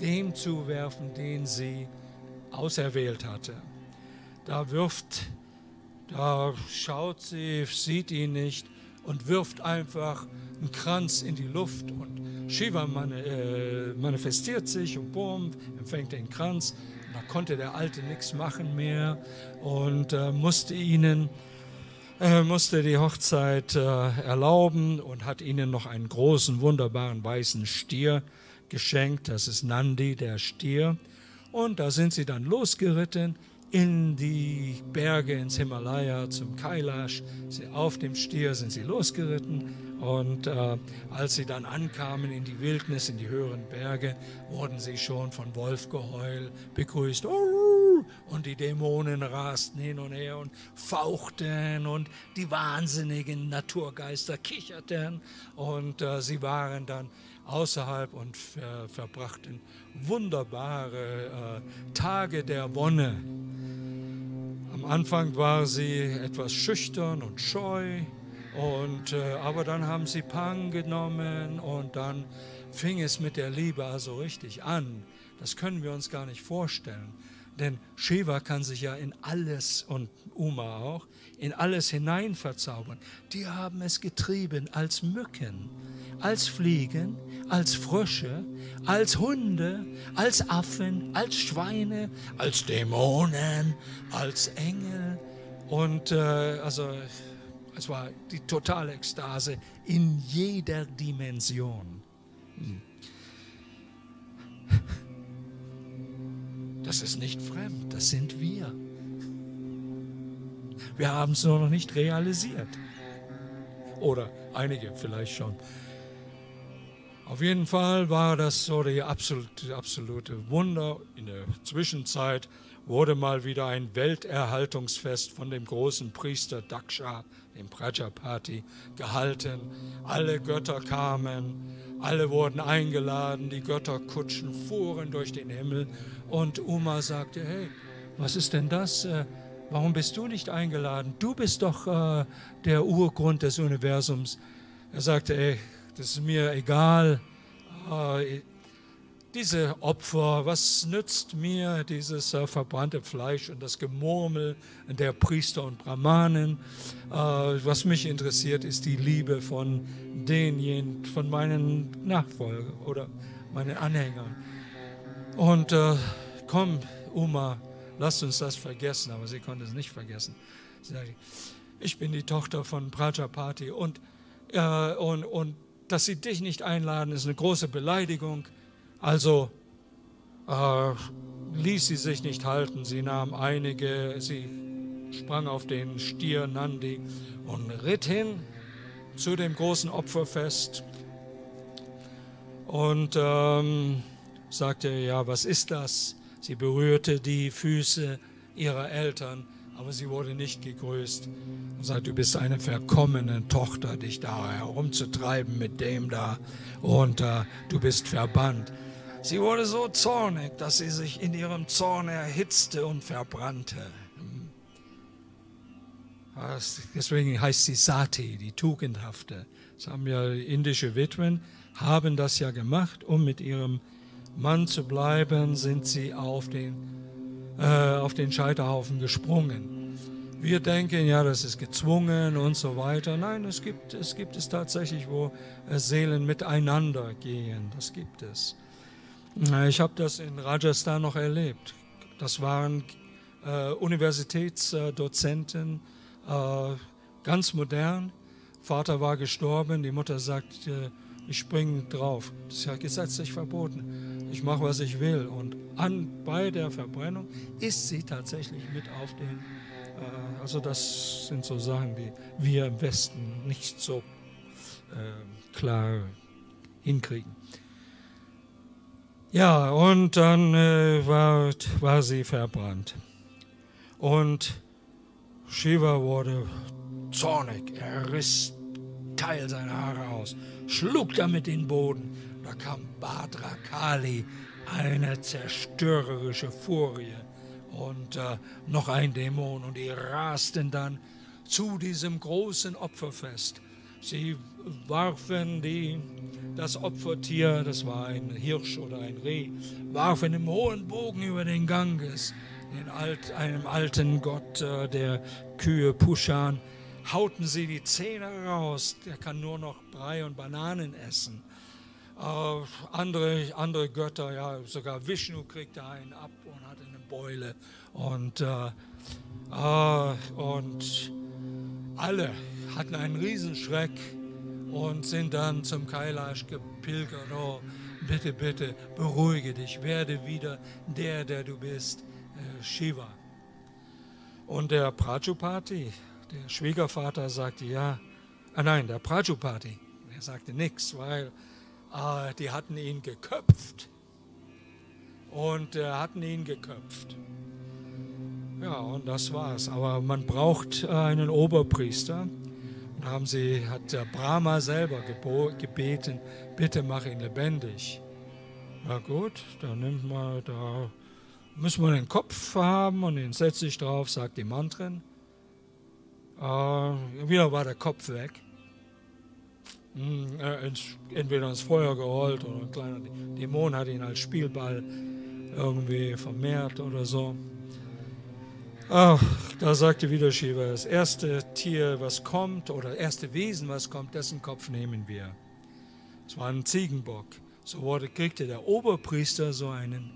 S1: dem zuwerfen, den sie auserwählt hatte. Da wirft, da schaut sie, sieht ihn nicht und wirft einfach einen Kranz in die Luft und Shiva äh, manifestiert sich und boom, empfängt den Kranz. Da konnte der Alte nichts machen mehr und äh, musste ihnen musste die Hochzeit äh, erlauben und hat ihnen noch einen großen, wunderbaren weißen Stier geschenkt. Das ist Nandi, der Stier. Und da sind sie dann losgeritten in die Berge, ins Himalaya, zum Kailash. Auf dem Stier sind sie losgeritten und äh, als sie dann ankamen in die Wildnis, in die höheren Berge, wurden sie schon von Wolfgeheul begrüßt. Und die Dämonen rasten hin und her und fauchten und die wahnsinnigen Naturgeister kicherten und äh, sie waren dann außerhalb und ver verbrachten wunderbare äh, Tage der Wonne. Am Anfang war sie etwas schüchtern und scheu, und, äh, aber dann haben sie Pang genommen und dann fing es mit der Liebe also richtig an. Das können wir uns gar nicht vorstellen. Denn Shiva kann sich ja in alles und Uma auch, in alles hinein verzaubern. Die haben es getrieben als Mücken, als Fliegen, als Frösche, als Hunde, als Affen, als Schweine, als Dämonen, als Engel. Und äh, also Es war die totale Ekstase in jeder Dimension. Hm. Das ist nicht fremd, das sind wir. Wir haben es nur noch nicht realisiert. Oder einige vielleicht schon. Auf jeden Fall war das so die absolute, absolute Wunder. In der Zwischenzeit wurde mal wieder ein Welterhaltungsfest von dem großen Priester Daksha, dem Prajapati, gehalten. Alle Götter kamen, alle wurden eingeladen, die Götterkutschen fuhren durch den Himmel und Uma sagte, hey, was ist denn das? Äh, warum bist du nicht eingeladen? Du bist doch äh, der Urgrund des Universums. Er sagte, ey, das ist mir egal. Äh, diese Opfer, was nützt mir dieses äh, verbrannte Fleisch und das Gemurmel der Priester und Brahmanen? Äh, was mich interessiert, ist die Liebe von denjenigen, von meinen Nachfolgern oder meinen Anhängern. Und komm, Uma, lasst uns das vergessen. Aber sie konnte es nicht vergessen. Ich bin die Tochter von Prajapati und, äh, und, und dass sie dich nicht einladen, ist eine große Beleidigung. Also äh, ließ sie sich nicht halten. Sie nahm einige, sie sprang auf den Stier Nandi und ritt hin zu dem großen Opferfest und ähm, sagte, ja, was ist das? Sie berührte die Füße ihrer Eltern aber sie wurde nicht gegrüßt und sagt, du bist eine verkommene Tochter, dich da herumzutreiben mit dem da und du bist verbannt. Sie wurde so zornig, dass sie sich in ihrem Zorn erhitzte und verbrannte. Deswegen heißt sie Sati, die Tugendhafte. Das haben ja indische Witwen, haben das ja gemacht, um mit ihrem Mann zu bleiben, sind sie auf den äh, auf den Scheiterhaufen gesprungen. Wir denken, ja, das ist gezwungen und so weiter. Nein, es gibt es, gibt es tatsächlich, wo äh, Seelen miteinander gehen. Das gibt es. Ich habe das in Rajasthan noch erlebt. Das waren äh, Universitätsdozenten, äh, ganz modern. Vater war gestorben, die Mutter sagt, äh, ich springe drauf. Das ist ja gesetzlich verboten. Ich mache, was ich will. Und an, bei der Verbrennung ist sie tatsächlich mit auf den. Äh, also, das sind so Sachen, die wir im Westen nicht so äh, klar hinkriegen. Ja, und dann äh, war, war sie verbrannt. Und Shiva wurde zornig. Er riss Teil seiner Haare aus schlug damit den Boden. Da kam Badra Kali, eine zerstörerische Furie und äh, noch ein Dämon. Und die rasten dann zu diesem großen Opferfest. Sie warfen die, das Opfertier, das war ein Hirsch oder ein Reh, warfen im hohen Bogen über den Ganges, den Alt, einem alten Gott äh, der Kühe Pushan hauten sie die Zähne raus. Der kann nur noch Brei und Bananen essen. Äh, andere, andere Götter, ja, sogar Vishnu kriegte einen ab und hatte eine Beule. Und, äh, äh, und alle hatten einen Riesenschreck und sind dann zum Kailash gepilgert. Oh, bitte, bitte, beruhige dich, werde wieder der, der du bist, äh, Shiva. Und der Prajupati, der Schwiegervater sagte ja, ah nein, der Prajupati, er sagte nichts, weil äh, die hatten ihn geköpft. Und äh, hatten ihn geköpft. Ja, und das war's. Aber man braucht äh, einen Oberpriester. Und haben sie, hat der Brahma selber gebeten, bitte mach ihn lebendig. Na gut, dann nimmt man, da müssen wir den Kopf haben und den setze ich drauf, sagt die Mantren. Äh, wieder war der Kopf weg. Hm, äh, entweder ins Feuer geholt oder ein kleiner Dämon hat ihn als Spielball irgendwie vermehrt oder so. Ach, da sagte wieder Shiva, das erste Tier, was kommt, oder das erste Wesen, was kommt, dessen Kopf nehmen wir. Es war ein Ziegenbock. So wurde, kriegte der Oberpriester so einen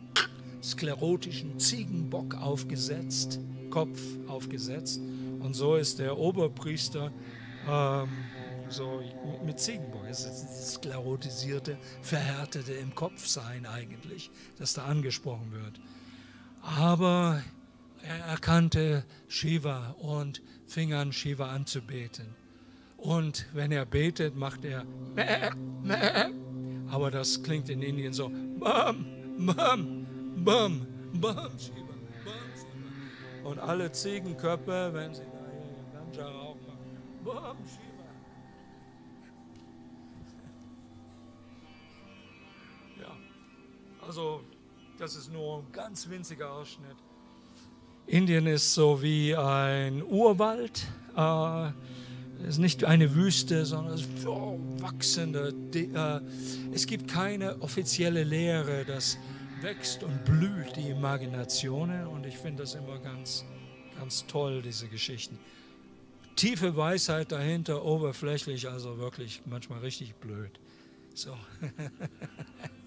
S1: sklerotischen Ziegenbock aufgesetzt, Kopf aufgesetzt. Und so ist der Oberpriester ähm, so mit Ziegenbock. Es ist dieses sklerotisierte, verhärtete im Kopf sein eigentlich, das da angesprochen wird. Aber er erkannte Shiva und fing an, Shiva anzubeten. Und wenn er betet, macht er. Aber das klingt in Indien so Bam, Bam, Bam, Bam, Shiva. Und alle Ziegenköpfe, wenn sie da ihren Ganja rauchen, Bam, Shiva. Also das ist nur ein ganz winziger Ausschnitt. Indien ist so wie ein Urwald. Äh, es ist nicht eine Wüste, sondern es ist wachsende. Äh, es gibt keine offizielle Lehre, das wächst und blüht die Imaginationen und ich finde das immer ganz, ganz toll, diese Geschichten. Tiefe Weisheit dahinter, oberflächlich, also wirklich manchmal richtig blöd. So.